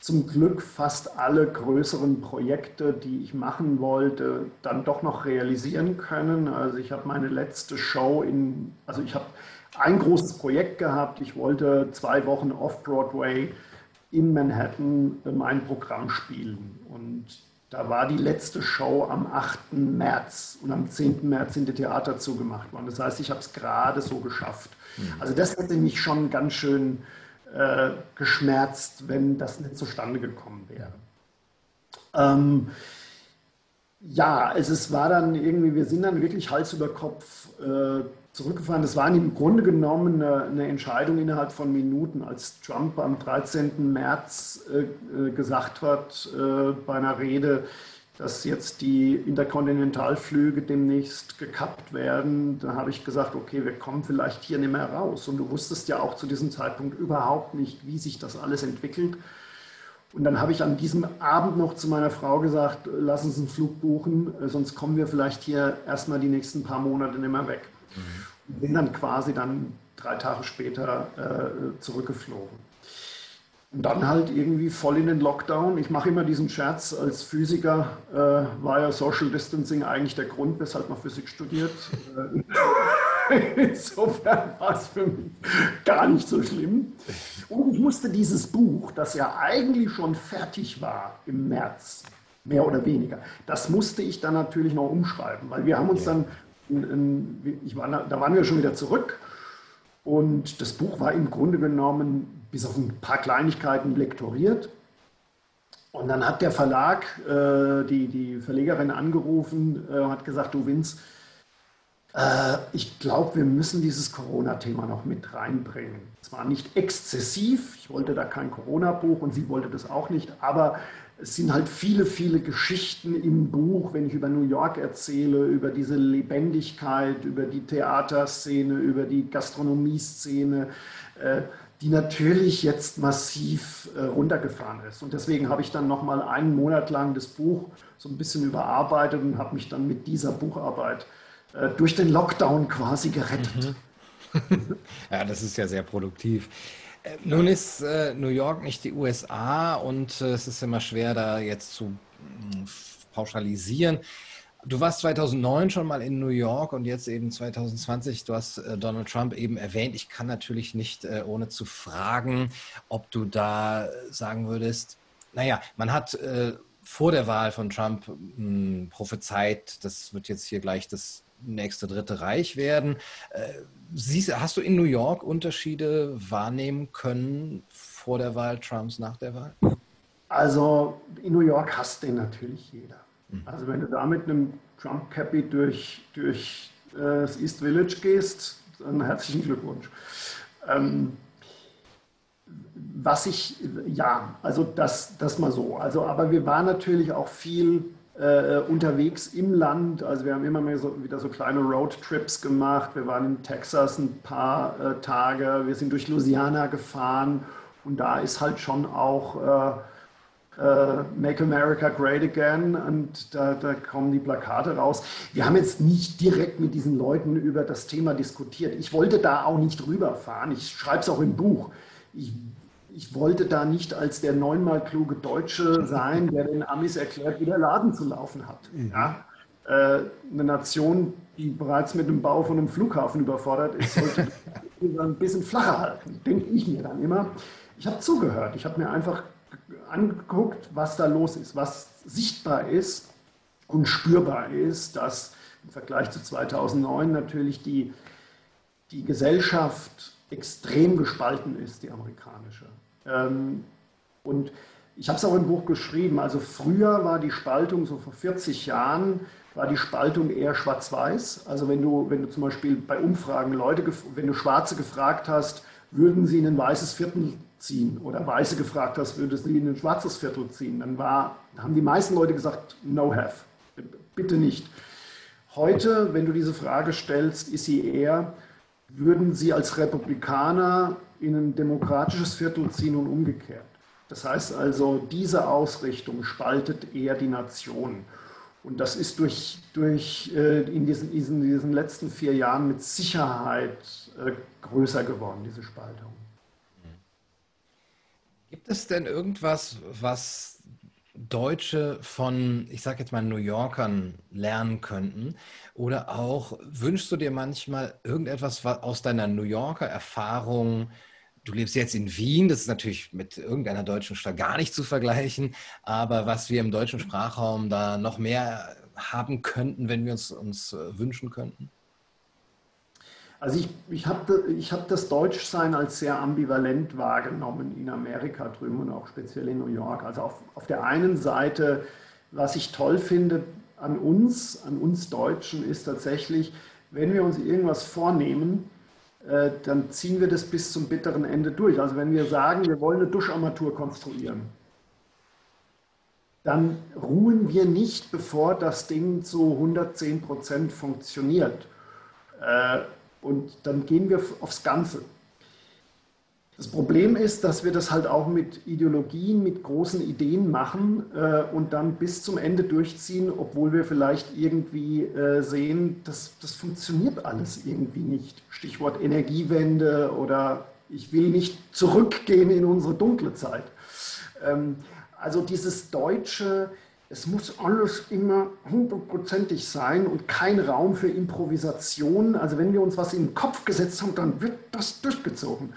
zum Glück fast alle größeren Projekte, die ich machen wollte, dann doch noch realisieren können. Also ich habe meine letzte Show in, also ich habe ein großes Projekt gehabt. Ich wollte zwei Wochen Off-Broadway in Manhattan mein Programm spielen. Und da war die letzte Show am 8. März und am 10. März sind die Theater zugemacht worden. Das heißt, ich habe es gerade so geschafft. Mhm. Also das hätte mich schon ganz schön äh, geschmerzt, wenn das nicht zustande gekommen wäre. Ähm, ja, es, es war dann irgendwie, wir sind dann wirklich Hals über Kopf äh, zurückgefahren. Das war im Grunde genommen eine, eine, Entscheidung innerhalb von Minuten, als Trump am 13. März äh, äh, gesagt hat äh, bei einer Rede, dass jetzt die Interkontinentalflüge demnächst gekappt werden. Da habe ich gesagt, okay, wir kommen vielleicht hier nicht mehr raus. Und du wusstest ja auch zu diesem Zeitpunkt überhaupt nicht, wie sich das alles entwickelt. Und dann habe ich an diesem Abend noch zu meiner Frau gesagt, lass uns einen Flug buchen, sonst kommen wir vielleicht hier erstmal die nächsten paar Monate nicht mehr weg. Mhm. Und bin dann quasi dann drei Tage später äh, zurückgeflogen. Und dann halt irgendwie voll in den Lockdown. Ich mache immer diesen Scherz, als Physiker äh, war ja Social Distancing eigentlich der Grund, weshalb man Physik studiert. Insofern war es für mich gar nicht so schlimm. Und ich musste dieses Buch, das ja eigentlich schon fertig war im März, mehr oder weniger, das musste ich dann natürlich noch umschreiben, weil wir haben uns dann, ich war, da waren wir schon wieder zurück und das Buch war im Grunde genommen bis auf ein paar Kleinigkeiten lektoriert. Und dann hat der Verlag, äh, die, die Verlegerin angerufen, äh, hat gesagt, du Vince, äh, ich glaube, wir müssen dieses Corona-Thema noch mit reinbringen. Zwar nicht exzessiv, ich wollte da kein Corona-Buch und sie wollte das auch nicht, aber es sind halt viele, viele Geschichten im Buch, wenn ich über New York erzähle, über diese Lebendigkeit, über die Theaterszene, über die Gastronomieszene, äh, die natürlich jetzt massiv äh, runtergefahren ist. Und deswegen habe ich dann noch mal einen Monat lang das Buch so ein bisschen überarbeitet und habe mich dann mit dieser Bucharbeit äh, durch den Lockdown quasi gerettet. Mhm. ja, das ist ja sehr produktiv. Äh, nun ist äh, New York nicht die USA und äh, es ist immer schwer, da jetzt zu mh, pauschalisieren. Du warst 2009 schon mal in New York und jetzt eben 2020. Du hast äh, Donald Trump eben erwähnt. Ich kann natürlich nicht äh, ohne zu fragen, ob du da sagen würdest, naja, man hat äh, vor der Wahl von Trump mh, prophezeit, das wird jetzt hier gleich das nächste Dritte Reich werden. Äh, siehst, hast du in New York Unterschiede wahrnehmen können vor der Wahl Trumps, nach der Wahl? Also in New York hasst den natürlich jeder. Mhm. Also wenn du da mit einem Trump-Cappy durch, durch äh, das East Village gehst, dann herzlichen Glückwunsch. Ähm, was ich, ja, also das, das mal so. Also, aber wir waren natürlich auch viel äh, unterwegs im Land. Also wir haben immer mehr so, wieder so kleine Roadtrips gemacht. Wir waren in Texas ein paar äh, Tage. Wir sind durch Louisiana gefahren. Und da ist halt schon auch äh, äh, Make America Great Again. Und da, da, kommen die Plakate raus. Wir haben jetzt nicht direkt mit diesen Leuten über das Thema diskutiert. Ich wollte da auch nicht rüberfahren. Ich schreibe es auch im Buch. Ich ich wollte da nicht als der neunmal kluge Deutsche sein, der den Amis erklärt, wie der Laden zu laufen hat. Mhm. Ja? Äh, eine Nation, die bereits mit dem Bau von einem Flughafen überfordert ist, sollte ein bisschen flacher halten, denke ich mir dann immer. Ich habe zugehört, ich habe mir einfach angeguckt, was da los ist, was sichtbar ist und spürbar ist, dass im Vergleich zu 2009 natürlich die, die Gesellschaft extrem gespalten ist, die amerikanische. Ähm, und ich habe es auch im Buch geschrieben. Also früher war die Spaltung, so vor 40 Jahren, war die Spaltung eher schwarz-weiß. Also wenn du, wenn du zum Beispiel bei Umfragen Leute, wenn du Schwarze gefragt hast, würden sie in ein weißes Viertel ziehen oder Weiße gefragt hast, würden sie in ein schwarzes Viertel ziehen, dann war, haben die meisten Leute gesagt, no have, bitte nicht. Heute, wenn du diese Frage stellst, ist sie eher, würden sie als Republikaner in ein demokratisches Viertel ziehen und umgekehrt. Das heißt also, diese Ausrichtung spaltet eher die Nation. Und das ist durch, durch äh, in, diesen, in diesen letzten vier Jahren mit Sicherheit äh, größer geworden, diese Spaltung. Gibt es denn irgendwas, was Deutsche von, ich sage jetzt mal, New Yorkern lernen könnten? Oder auch wünschst du dir manchmal irgendetwas aus deiner New Yorker Erfahrung du lebst jetzt in Wien, das ist natürlich mit irgendeiner deutschen Stadt gar nicht zu vergleichen, aber was wir im deutschen Sprachraum da noch mehr haben könnten, wenn wir uns, uns äh, wünschen könnten? Also ich, ich habe ich hab das Deutschsein als sehr ambivalent wahrgenommen in Amerika drüben und auch speziell in New York. Also auf, auf der einen Seite, was ich toll finde an uns, an uns Deutschen, ist tatsächlich, wenn wir uns irgendwas vornehmen, äh, dann ziehen wir das bis zum bitteren Ende durch. Also wenn wir sagen, wir wollen eine Duscharmatur konstruieren, dann ruhen wir nicht, bevor das Ding zu 110 Prozent funktioniert. Äh, und dann gehen wir aufs Ganze. Das Problem ist, dass wir das halt auch mit Ideologien, mit großen Ideen machen äh, und dann bis zum Ende durchziehen, obwohl wir vielleicht irgendwie äh, sehen, dass das funktioniert alles irgendwie nicht. Stichwort Energiewende oder ich will nicht zurückgehen in unsere dunkle Zeit. Ähm, also dieses deutsche, es muss alles immer hundertprozentig sein und kein Raum für Improvisation. Also wenn wir uns was in den Kopf gesetzt haben, dann wird das durchgezogen.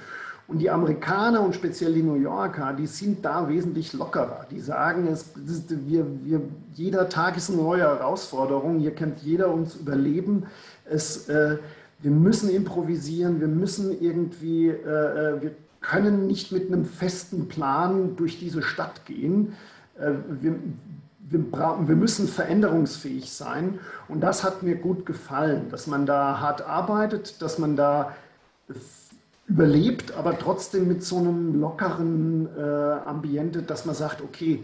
Und die Amerikaner und speziell die New Yorker, die sind da wesentlich lockerer. Die sagen, es, wir, wir, jeder Tag ist eine neue Herausforderung. Hier kennt jeder uns überleben. Es, äh, wir müssen improvisieren, wir müssen irgendwie, äh, äh wir können nicht mit einem festen Plan durch diese Stadt gehen. Äh, wir, wir, müssen veränderungsfähig sein. Und das hat mir gut gefallen, dass man da hart arbeitet, dass man da überlebt, aber trotzdem mit so einem lockeren äh, Ambiente, dass man sagt, okay,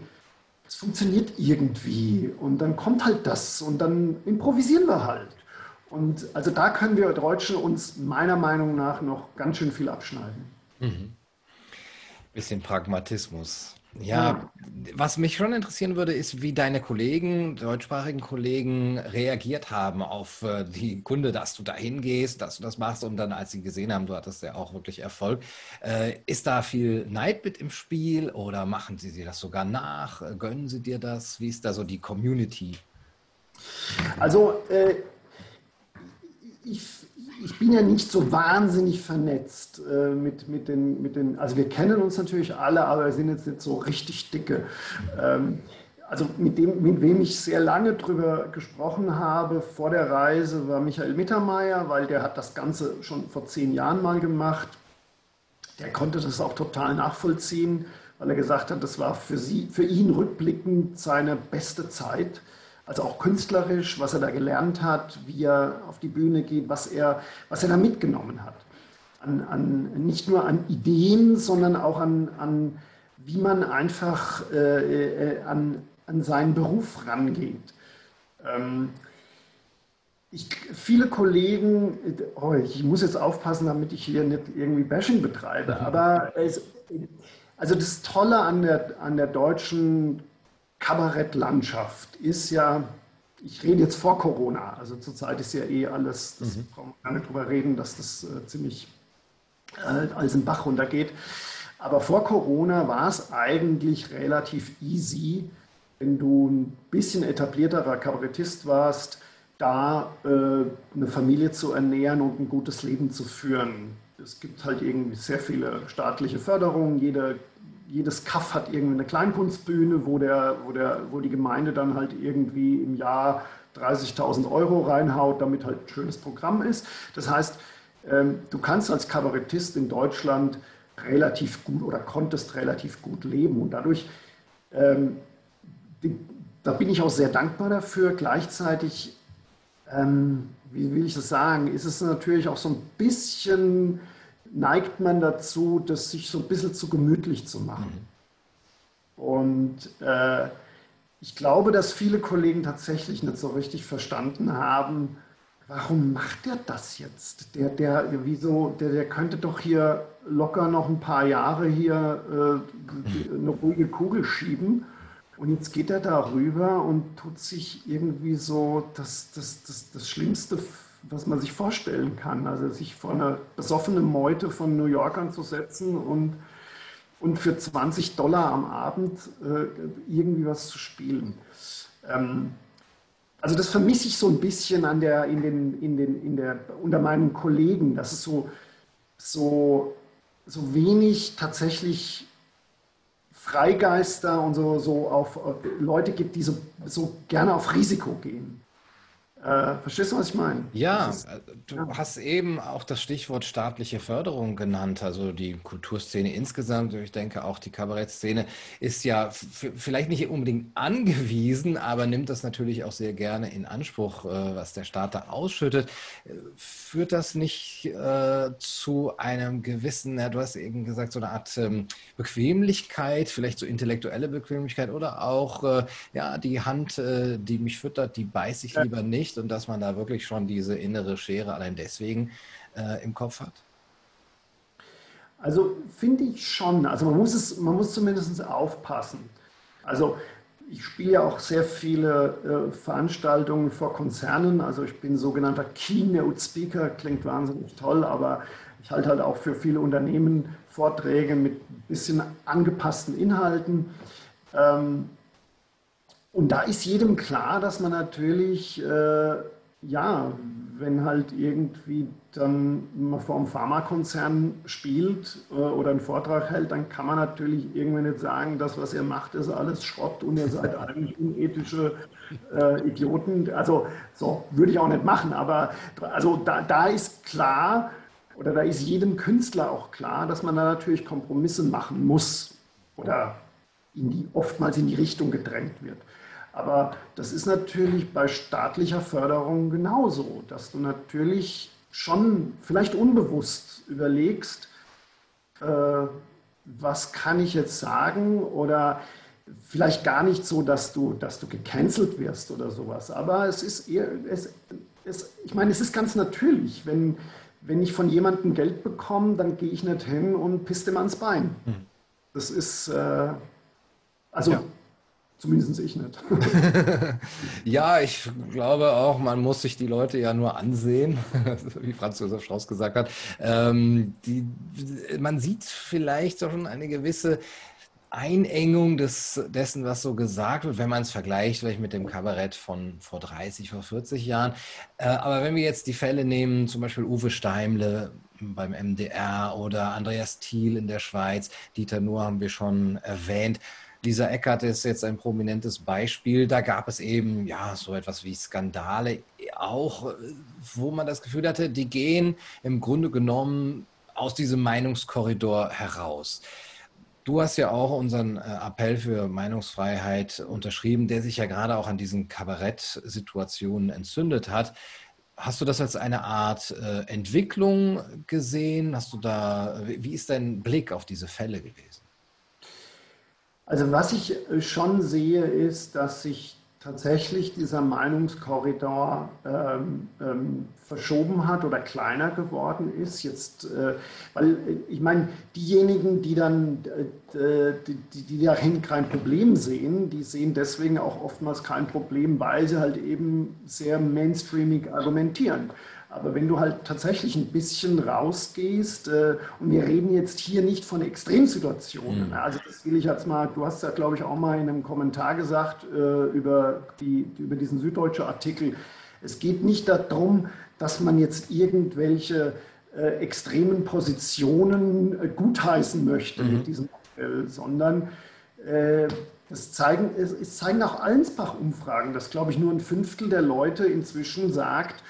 es funktioniert irgendwie und dann kommt halt das und dann improvisieren wir halt. Und also da können wir Deutschen uns meiner Meinung nach noch ganz schön viel abschneiden. Mhm. Bisschen Pragmatismus. Ja, was mich schon interessieren würde, ist, wie deine Kollegen, deutschsprachigen Kollegen, reagiert haben auf äh, die Kunde, dass du da hingehst, dass du das machst und dann, als sie gesehen haben, du hattest ja auch wirklich Erfolg. Äh, ist da viel Neid mit im Spiel oder machen sie dir das sogar nach? Gönnen sie dir das? Wie ist da so die Community? Also, äh, ich ich bin ja nicht so wahnsinnig vernetzt äh, mit, mit, den, mit den, also wir kennen uns natürlich alle, aber wir sind jetzt nicht so richtig dicke. Ähm, also mit, dem, mit wem ich sehr lange drüber gesprochen habe vor der Reise war Michael Mittermeier, weil der hat das Ganze schon vor zehn Jahren mal gemacht. Der konnte das auch total nachvollziehen, weil er gesagt hat, das war für, sie, für ihn rückblickend seine beste Zeit also auch künstlerisch, was er da gelernt hat, wie er auf die Bühne geht, was er, was er da mitgenommen hat. An, an, nicht nur an Ideen, sondern auch an, an wie man einfach äh, äh, an, an seinen Beruf rangeht. Ähm, ich, viele Kollegen, oh, ich muss jetzt aufpassen, damit ich hier nicht irgendwie Bashing betreibe, aber es, also das Tolle an der, an der deutschen Kabarettlandschaft ist ja, ich rede jetzt vor Corona, also zurzeit ist ja eh alles, das mhm. brauchen wir gar nicht drüber reden, dass das äh, ziemlich äh, alles im Bach runtergeht. Aber vor Corona war es eigentlich relativ easy, wenn du ein bisschen etablierterer Kabarettist warst, da äh, eine Familie zu ernähren und ein gutes Leben zu führen. Es gibt halt irgendwie sehr viele staatliche Förderungen, jede jedes Kaff hat irgendwie eine Kleinkunstbühne, wo, der, wo, der, wo die Gemeinde dann halt irgendwie im Jahr 30.000 Euro reinhaut, damit halt ein schönes Programm ist. Das heißt, ähm, du kannst als Kabarettist in Deutschland relativ gut oder konntest relativ gut leben und dadurch, ähm, da bin ich auch sehr dankbar dafür. Gleichzeitig, ähm, wie will ich das sagen, ist es natürlich auch so ein bisschen neigt man dazu, das sich so ein bisschen zu gemütlich zu machen. Mhm. Und äh, ich glaube, dass viele Kollegen tatsächlich nicht so richtig verstanden haben, warum macht der das jetzt? Der, der, wieso, der, der könnte doch hier locker noch ein paar Jahre hier äh, eine ruhige Kugel schieben. Und jetzt geht er da rüber und tut sich irgendwie so das, das, das, das Schlimmste was man sich vorstellen kann. Also sich vor eine besoffene Meute von New Yorkern zu setzen und, und für 20 Dollar am Abend äh, irgendwie was zu spielen. Ähm, also das vermisse ich so ein bisschen an der, in den, in den, in der, unter meinen Kollegen, dass es so, so, so wenig tatsächlich Freigeister und so, so auf Leute gibt, die so, so gerne auf Risiko gehen. Äh, verstehst du, was ich meine? Ja, ist, äh, du ja. hast eben auch das Stichwort staatliche Förderung genannt, also die Kulturszene insgesamt. Ich denke auch die Kabarettszene ist ja vielleicht nicht unbedingt angewiesen, aber nimmt das natürlich auch sehr gerne in Anspruch, äh, was der Staat da ausschüttet. Führt das nicht äh, zu einem gewissen, ja, du hast eben gesagt, so eine Art ähm, Bequemlichkeit, vielleicht so intellektuelle Bequemlichkeit oder auch, äh, ja, die Hand, äh, die mich füttert, die beißt ich lieber nicht nicht und dass man da wirklich schon diese innere Schere allein deswegen äh, im Kopf hat? Also finde ich schon. Also man muss es, man muss zumindest aufpassen. Also ich spiele ja auch sehr viele äh, Veranstaltungen vor Konzernen. Also ich bin sogenannter Keynote Speaker, klingt wahnsinnig toll, aber ich halte halt auch für viele Unternehmen Vorträge mit ein bisschen angepassten Inhalten. Ähm, und da ist jedem klar, dass man natürlich, äh, ja, wenn halt irgendwie dann man vor einem Pharmakonzern spielt äh, oder einen Vortrag hält, dann kann man natürlich irgendwie nicht sagen, das, was ihr macht, ist alles Schrott und ihr seid eigentlich unethische äh, Idioten. Also so würde ich auch nicht machen, aber also da, da ist klar, oder da ist jedem Künstler auch klar, dass man da natürlich Kompromisse machen muss oder in die, oftmals in die Richtung gedrängt wird. Aber das ist natürlich bei staatlicher Förderung genauso, dass du natürlich schon vielleicht unbewusst überlegst, äh, was kann ich jetzt sagen oder vielleicht gar nicht so, dass du, dass du gecancelt wirst oder sowas. Aber es ist eher, es, es, ich meine, es ist ganz natürlich, wenn, wenn ich von jemandem Geld bekomme, dann gehe ich nicht hin und pisse ihm ans Bein. Hm. Das ist, äh, also ja. Zumindest ich nicht. ja, ich glaube auch, man muss sich die Leute ja nur ansehen, wie Franz Josef Strauß gesagt hat. Ähm, die, man sieht vielleicht schon eine gewisse Einengung des, dessen, was so gesagt wird, wenn man es vergleicht vielleicht mit dem Kabarett von vor 30, vor 40 Jahren. Äh, aber wenn wir jetzt die Fälle nehmen, zum Beispiel Uwe Steimle beim MDR oder Andreas Thiel in der Schweiz, Dieter Nuhr haben wir schon erwähnt, Lisa Eckert ist jetzt ein prominentes Beispiel. Da gab es eben ja so etwas wie Skandale, auch wo man das Gefühl hatte, die gehen im Grunde genommen aus diesem Meinungskorridor heraus. Du hast ja auch unseren äh, Appell für Meinungsfreiheit unterschrieben, der sich ja gerade auch an diesen Kabarettsituationen entzündet hat. Hast du das als eine Art äh, Entwicklung gesehen? Hast du da, wie ist dein Blick auf diese Fälle gewesen? Also was ich äh, schon sehe, ist, dass sich tatsächlich dieser Meinungskorridor ähm, ähm, verschoben hat oder kleiner geworden ist. Jetzt, äh, weil äh, ich meine, diejenigen, die dann äh, die, die, die dahin kein Problem sehen, die sehen deswegen auch oftmals kein Problem, weil sie halt eben sehr mainstreamig argumentieren. Aber wenn du halt tatsächlich ein bisschen rausgehst, äh, und wir reden jetzt hier nicht von Extremsituationen, mhm. also das will ich jetzt mal, du hast ja, glaube ich, auch mal in einem Kommentar gesagt äh, über, die, über diesen süddeutschen Artikel, es geht nicht darum, dass man jetzt irgendwelche äh, extremen Positionen äh, gutheißen möchte mhm. mit diesem Appell, sondern äh, das zeigen, es zeigen auch Allensbach-Umfragen, dass, glaube ich, nur ein Fünftel der Leute inzwischen sagt,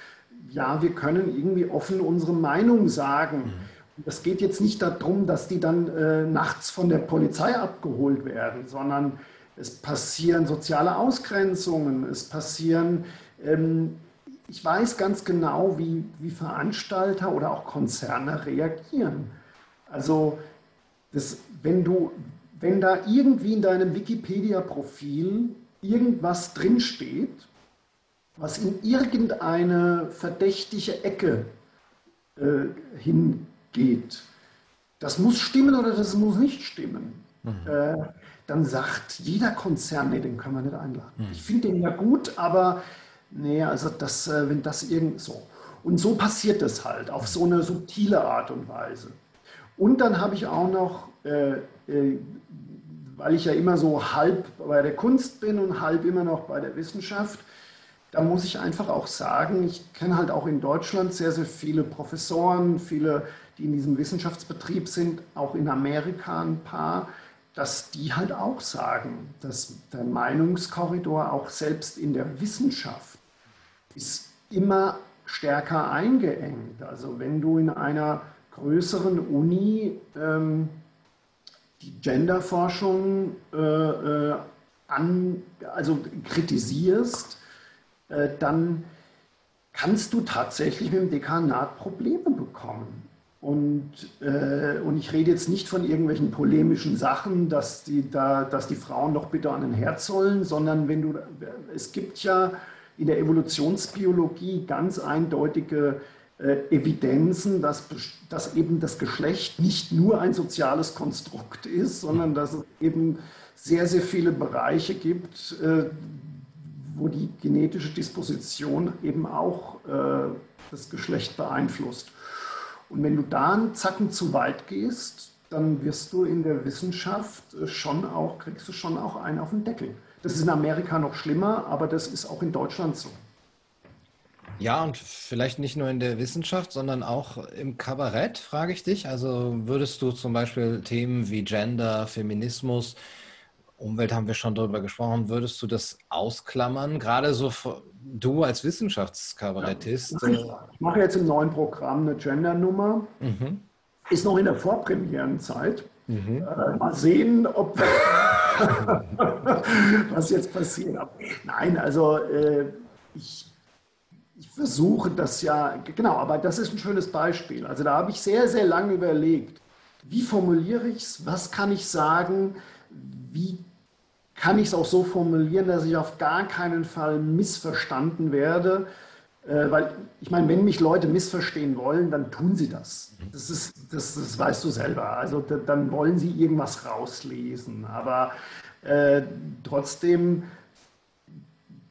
ja, wir können irgendwie offen unsere Meinung sagen. Mhm. Das geht jetzt nicht darum, dass die dann äh, nachts von der Polizei abgeholt werden, sondern es passieren soziale Ausgrenzungen, es passieren, ähm, ich weiß ganz genau, wie, wie Veranstalter oder auch Konzerne reagieren. Also, das, wenn, du, wenn da irgendwie in deinem Wikipedia-Profil irgendwas drinsteht, was in irgendeine verdächtige Ecke äh, hingeht, das muss stimmen oder das muss nicht stimmen. Mhm. Äh, dann sagt jeder Konzern, nee, den können wir nicht einladen. Mhm. Ich finde den ja gut, aber nee, also das, äh, wenn das irgend so. Und so passiert es halt auf so eine subtile Art und Weise. Und dann habe ich auch noch, äh, äh, weil ich ja immer so halb bei der Kunst bin und halb immer noch bei der Wissenschaft, da muss ich einfach auch sagen, ich kenne halt auch in Deutschland sehr, sehr viele Professoren, viele, die in diesem Wissenschaftsbetrieb sind, auch in Amerika ein paar, dass die halt auch sagen, dass der Meinungskorridor auch selbst in der Wissenschaft ist immer stärker eingeengt. Also wenn du in einer größeren Uni ähm, die Genderforschung äh, äh, an, also kritisierst, dann kannst du tatsächlich mit dem Dekanat Probleme bekommen. Und, äh, und ich rede jetzt nicht von irgendwelchen polemischen Sachen, dass die, da, dass die Frauen doch bitte an den Herd sollen, sondern wenn du, es gibt ja in der Evolutionsbiologie ganz eindeutige äh, Evidenzen, dass, dass eben das Geschlecht nicht nur ein soziales Konstrukt ist, sondern dass es eben sehr, sehr viele Bereiche gibt, äh, wo die genetische Disposition eben auch äh, das Geschlecht beeinflusst. Und wenn du da einen Zacken zu weit gehst, dann wirst du in der Wissenschaft schon auch, kriegst du schon auch einen auf den Deckel. Das ist in Amerika noch schlimmer, aber das ist auch in Deutschland so. Ja, und vielleicht nicht nur in der Wissenschaft, sondern auch im Kabarett, frage ich dich. Also würdest du zum Beispiel Themen wie Gender, Feminismus, Umwelt haben wir schon darüber gesprochen, würdest du das ausklammern? Gerade so du als Wissenschaftskabarettist. Ja, ich mache jetzt im neuen Programm eine Gender-Nummer. Mhm. Ist noch in der Vorpremierenzeit. Mhm. Äh, mal sehen, ob was jetzt passiert. Nein, also äh, ich, ich versuche das ja, genau, aber das ist ein schönes Beispiel. Also da habe ich sehr, sehr lange überlegt, wie formuliere ich es, was kann ich sagen, wie kann ich es auch so formulieren, dass ich auf gar keinen Fall missverstanden werde. Äh, weil ich meine, wenn mich Leute missverstehen wollen, dann tun sie das. Das, ist, das, das weißt du selber. Also dann wollen sie irgendwas rauslesen. Aber äh, trotzdem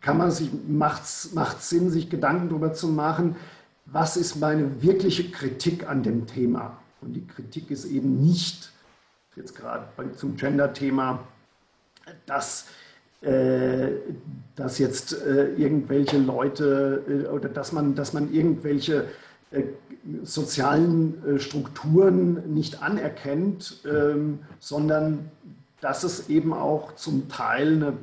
kann man sich, macht es Sinn, sich Gedanken darüber zu machen, was ist meine wirkliche Kritik an dem Thema. Und die Kritik ist eben nicht, jetzt gerade zum Gender-Thema, dass, äh, dass jetzt äh, irgendwelche Leute äh, oder dass man, dass man irgendwelche äh, sozialen äh, Strukturen nicht anerkennt, ähm, sondern dass es eben auch zum Teil eine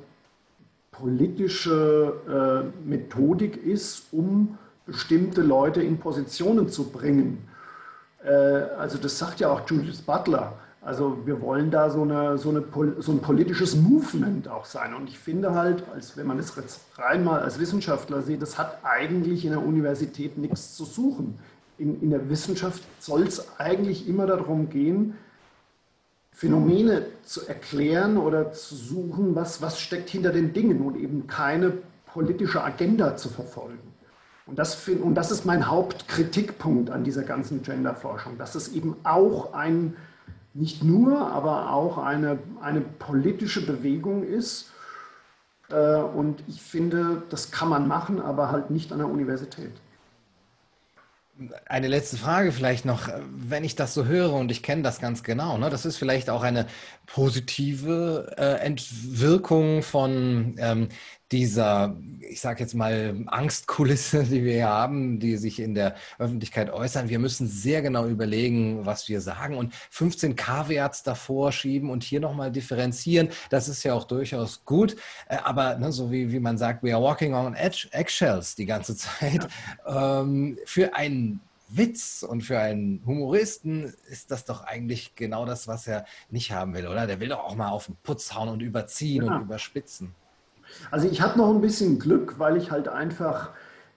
politische äh, Methodik ist, um bestimmte Leute in Positionen zu bringen. also das sagt ja auch Judith Butler. Also wir wollen da so, eine, so, eine, so ein politisches Movement auch sein. Und ich finde halt, als wenn man es jetzt rein mal als Wissenschaftler sieht, das hat eigentlich in der Universität nichts zu suchen. In, in der Wissenschaft soll es eigentlich immer darum gehen, Phänomene zu erklären oder zu suchen, was, was steckt hinter den Dingen und eben keine politische Agenda zu verfolgen. Und das, und das ist mein Hauptkritikpunkt an dieser ganzen Genderforschung, dass es eben auch ein nicht nur, aber auch eine, eine politische Bewegung ist. Äh, und ich finde, das kann man machen, aber halt nicht an der Universität. Eine letzte Frage vielleicht noch, wenn ich das so höre und ich kenne das ganz genau, ne, das ist vielleicht auch eine positive äh, Entwirkung von ähm, dieser, ich sage jetzt mal, Angstkulisse, die wir hier haben, die sich in der Öffentlichkeit äußern. Wir müssen sehr genau überlegen, was wir sagen und 15 K-Werts davor schieben und hier nochmal differenzieren. Das ist ja auch durchaus gut. Äh, aber ne, so wie, wie man sagt, we are walking on eggshells die ganze Zeit. Ja. Ähm, für einen Witz und für einen Humoristen ist das doch eigentlich genau das, was er nicht haben will, oder? Der will doch auch mal auf den Putz hauen und überziehen ja. und überspitzen. Also ich habe noch ein bisschen Glück, weil ich halt einfach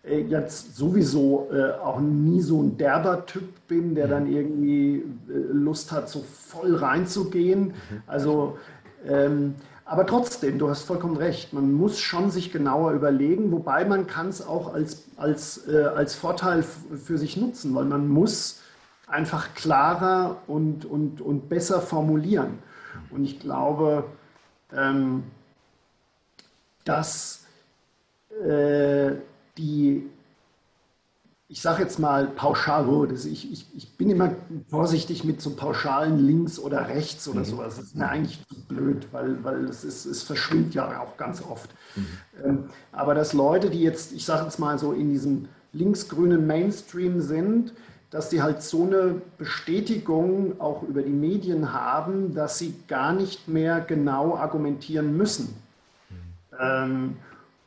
äh, jetzt sowieso äh, auch nie so ein derber Typ bin, der dann irgendwie äh, Lust hat, so voll reinzugehen. Mhm. Also, ähm, aber trotzdem, du hast vollkommen recht, man muss schon sich genauer überlegen, wobei man kann es auch als, als, äh, als Vorteil für sich nutzen, weil man muss einfach klarer und, und, und besser formulieren. Und ich glaube, ähm, dass äh, die, ich sage jetzt mal pauschal, oh, ich, ich, ich, bin immer vorsichtig mit so pauschalen links oder rechts oder mhm. sowas. Das ist mir eigentlich zu blöd, weil, weil es, ist, es verschwindet ja auch ganz oft. Mhm. Ähm, aber dass Leute, die jetzt, ich sage jetzt mal so in diesem linksgrünen Mainstream sind, dass die halt so eine Bestätigung auch über die Medien haben, dass sie gar nicht mehr genau argumentieren müssen. Ähm,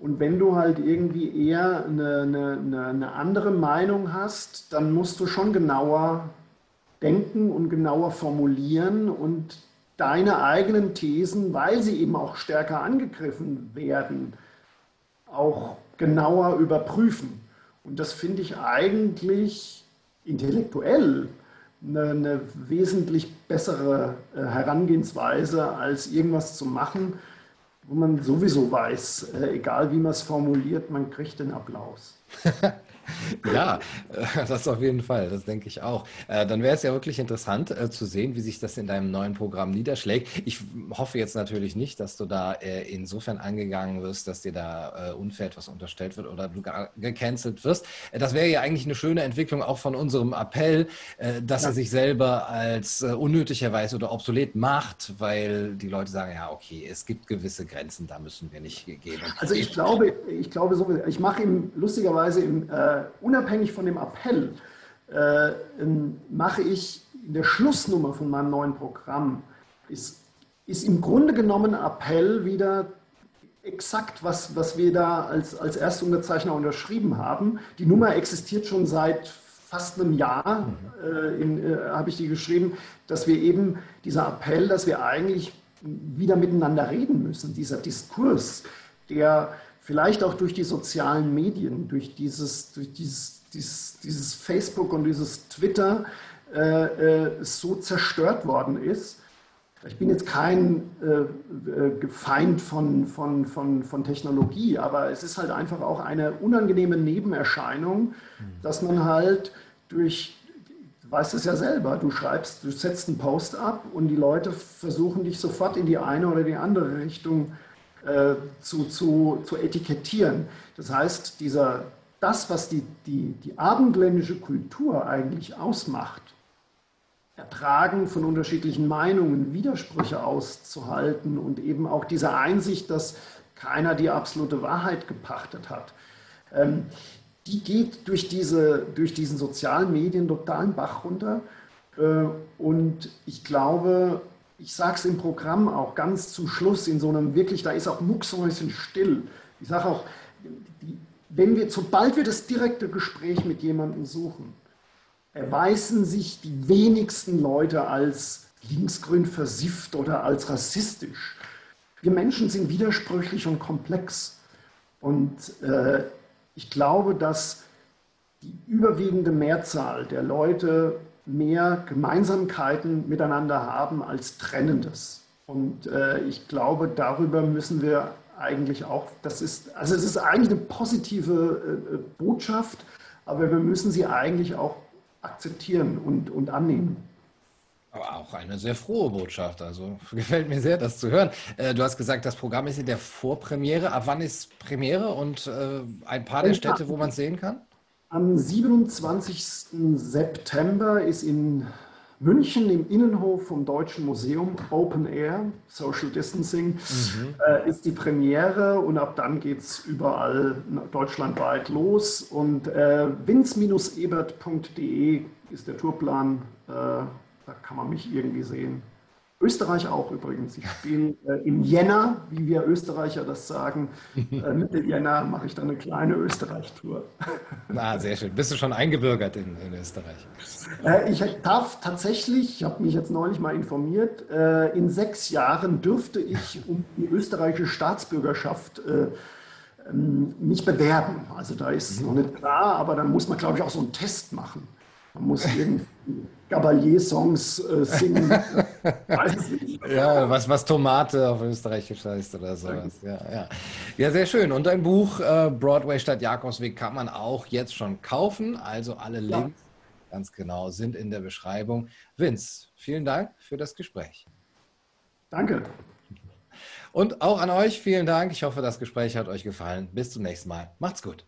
Und wenn du halt irgendwie eher eine, eine, eine, andere Meinung hast, dann musst du schon genauer denken und genauer formulieren und deine eigenen Thesen, weil sie eben auch stärker angegriffen werden, auch genauer überprüfen. Und das finde ich eigentlich intellektuell eine, eine wesentlich bessere äh, Herangehensweise, als irgendwas zu machen, wo man sowieso weiß, äh, egal wie man es formuliert, man kriegt den Applaus. Ja, äh, das auf jeden Fall, das denke ich auch. Äh, dann wäre es ja wirklich interessant äh, zu sehen, wie sich das in deinem neuen Programm niederschlägt. Ich hoffe jetzt natürlich nicht, dass du da insofern angegangen wirst, dass dir da unfair etwas unterstellt wird oder du gecancelt wirst. Das wäre ja eigentlich eine schöne Entwicklung auch von unserem Appell, dass ja. er sich selber als unnötig erweist oder obsolet macht, weil die Leute sagen, ja, okay, es gibt gewisse Grenzen, da müssen wir nicht gehen. Also ich glaube, ich glaube so, ich mache ihm lustigerweise im äh, unabhängig von dem Appell, äh, mache ich in der Schlussnummer von meinem neuen Programm, ist, ist im Grunde genommen Appell wieder exakt, was, was wir da als, als Erstunterzeichner unterschrieben haben. Die Nummer existiert schon seit fast einem Jahr, äh, äh, habe ich die geschrieben, dass wir eben dieser Appell, dass wir eigentlich wieder miteinander reden müssen, dieser Diskurs, der vielleicht auch durch die sozialen Medien, durch dieses, durch dieses, dieses, dieses Facebook und dieses Twitter äh, äh, so zerstört worden ist. Ich bin jetzt kein äh, äh, Feind von, von, von, von Technologie, aber es ist halt einfach auch eine unangenehme Nebenerscheinung, mhm. dass man halt durch, du weißt es ja selber, du schreibst, du setzt einen Post ab und die Leute versuchen dich sofort in die eine oder die andere Richtung zu äh, zu, zu, zu etikettieren. Das heißt, dieser, das, was die, die, die abendländische Kultur eigentlich ausmacht, Ertragen von unterschiedlichen Meinungen, Widersprüche auszuhalten und eben auch diese Einsicht, dass keiner die absolute Wahrheit gepachtet hat, ähm, die geht durch, diese, durch diesen sozialen Medien totalen Bach runter. Äh, und ich glaube, ich sage es im Programm auch ganz zum Schluss, in so einem wirklich, da ist auch mucksmäuschen still. Ich sage auch, wenn wir, sobald wir das direkte Gespräch mit jemandem suchen, erweisen sich die wenigsten Leute als linksgrün versifft oder als rassistisch. Wir Menschen sind widersprüchlich und komplex. Und äh, ich glaube, dass die überwiegende Mehrzahl der Leute mehr Gemeinsamkeiten miteinander haben als Trennendes. Und äh, ich glaube, darüber müssen wir eigentlich auch, das ist, also es ist eigentlich eine positive äh, Botschaft, aber wir müssen sie eigentlich auch akzeptieren und, und annehmen. Aber auch eine sehr frohe Botschaft. Also gefällt mir sehr, das zu hören. Äh, du hast gesagt, das Programm ist in der Vorpremiere. Ab wann ist Premiere und äh, ein paar der Städte, wo man es sehen kann? Am 27. September ist in München im Innenhof vom Deutschen Museum Open Air, Social Distancing, mhm. äh, ist die Premiere und ab dann geht es überall deutschlandweit los. Und äh, vince-ebert.de ist der Tourplan, äh, da kann man mich irgendwie sehen. Österreich auch übrigens. Ich spiele äh, im Jänner, wie wir Österreicher das sagen. Äh, Mitte Jänner mache ich dann eine kleine Österreich-Tour. Na, sehr schön. Bist du schon eingebürgert in, in Österreich? Äh, ich darf tatsächlich, ich habe mich jetzt neulich mal informiert, äh, in sechs Jahren dürfte ich um die österreichische Staatsbürgerschaft äh, ähm, mich bewerben. Also da ist es mhm. noch nicht klar, aber dann muss man, glaube ich, auch so einen Test machen. Man muss irgendwie Gabalier-Songs äh, singen. Ja, was, was Tomate auf Österreichisch heißt oder sowas. Ja, ja. ja sehr schön. Und dein Buch äh, Broadway statt Jakobsweg kann man auch jetzt schon kaufen. Also alle Links, ja. ganz genau, sind in der Beschreibung. Vince, vielen Dank für das Gespräch. Danke. Und auch an euch vielen Dank. Ich hoffe, das Gespräch hat euch gefallen. Bis zum nächsten Mal. Macht's gut.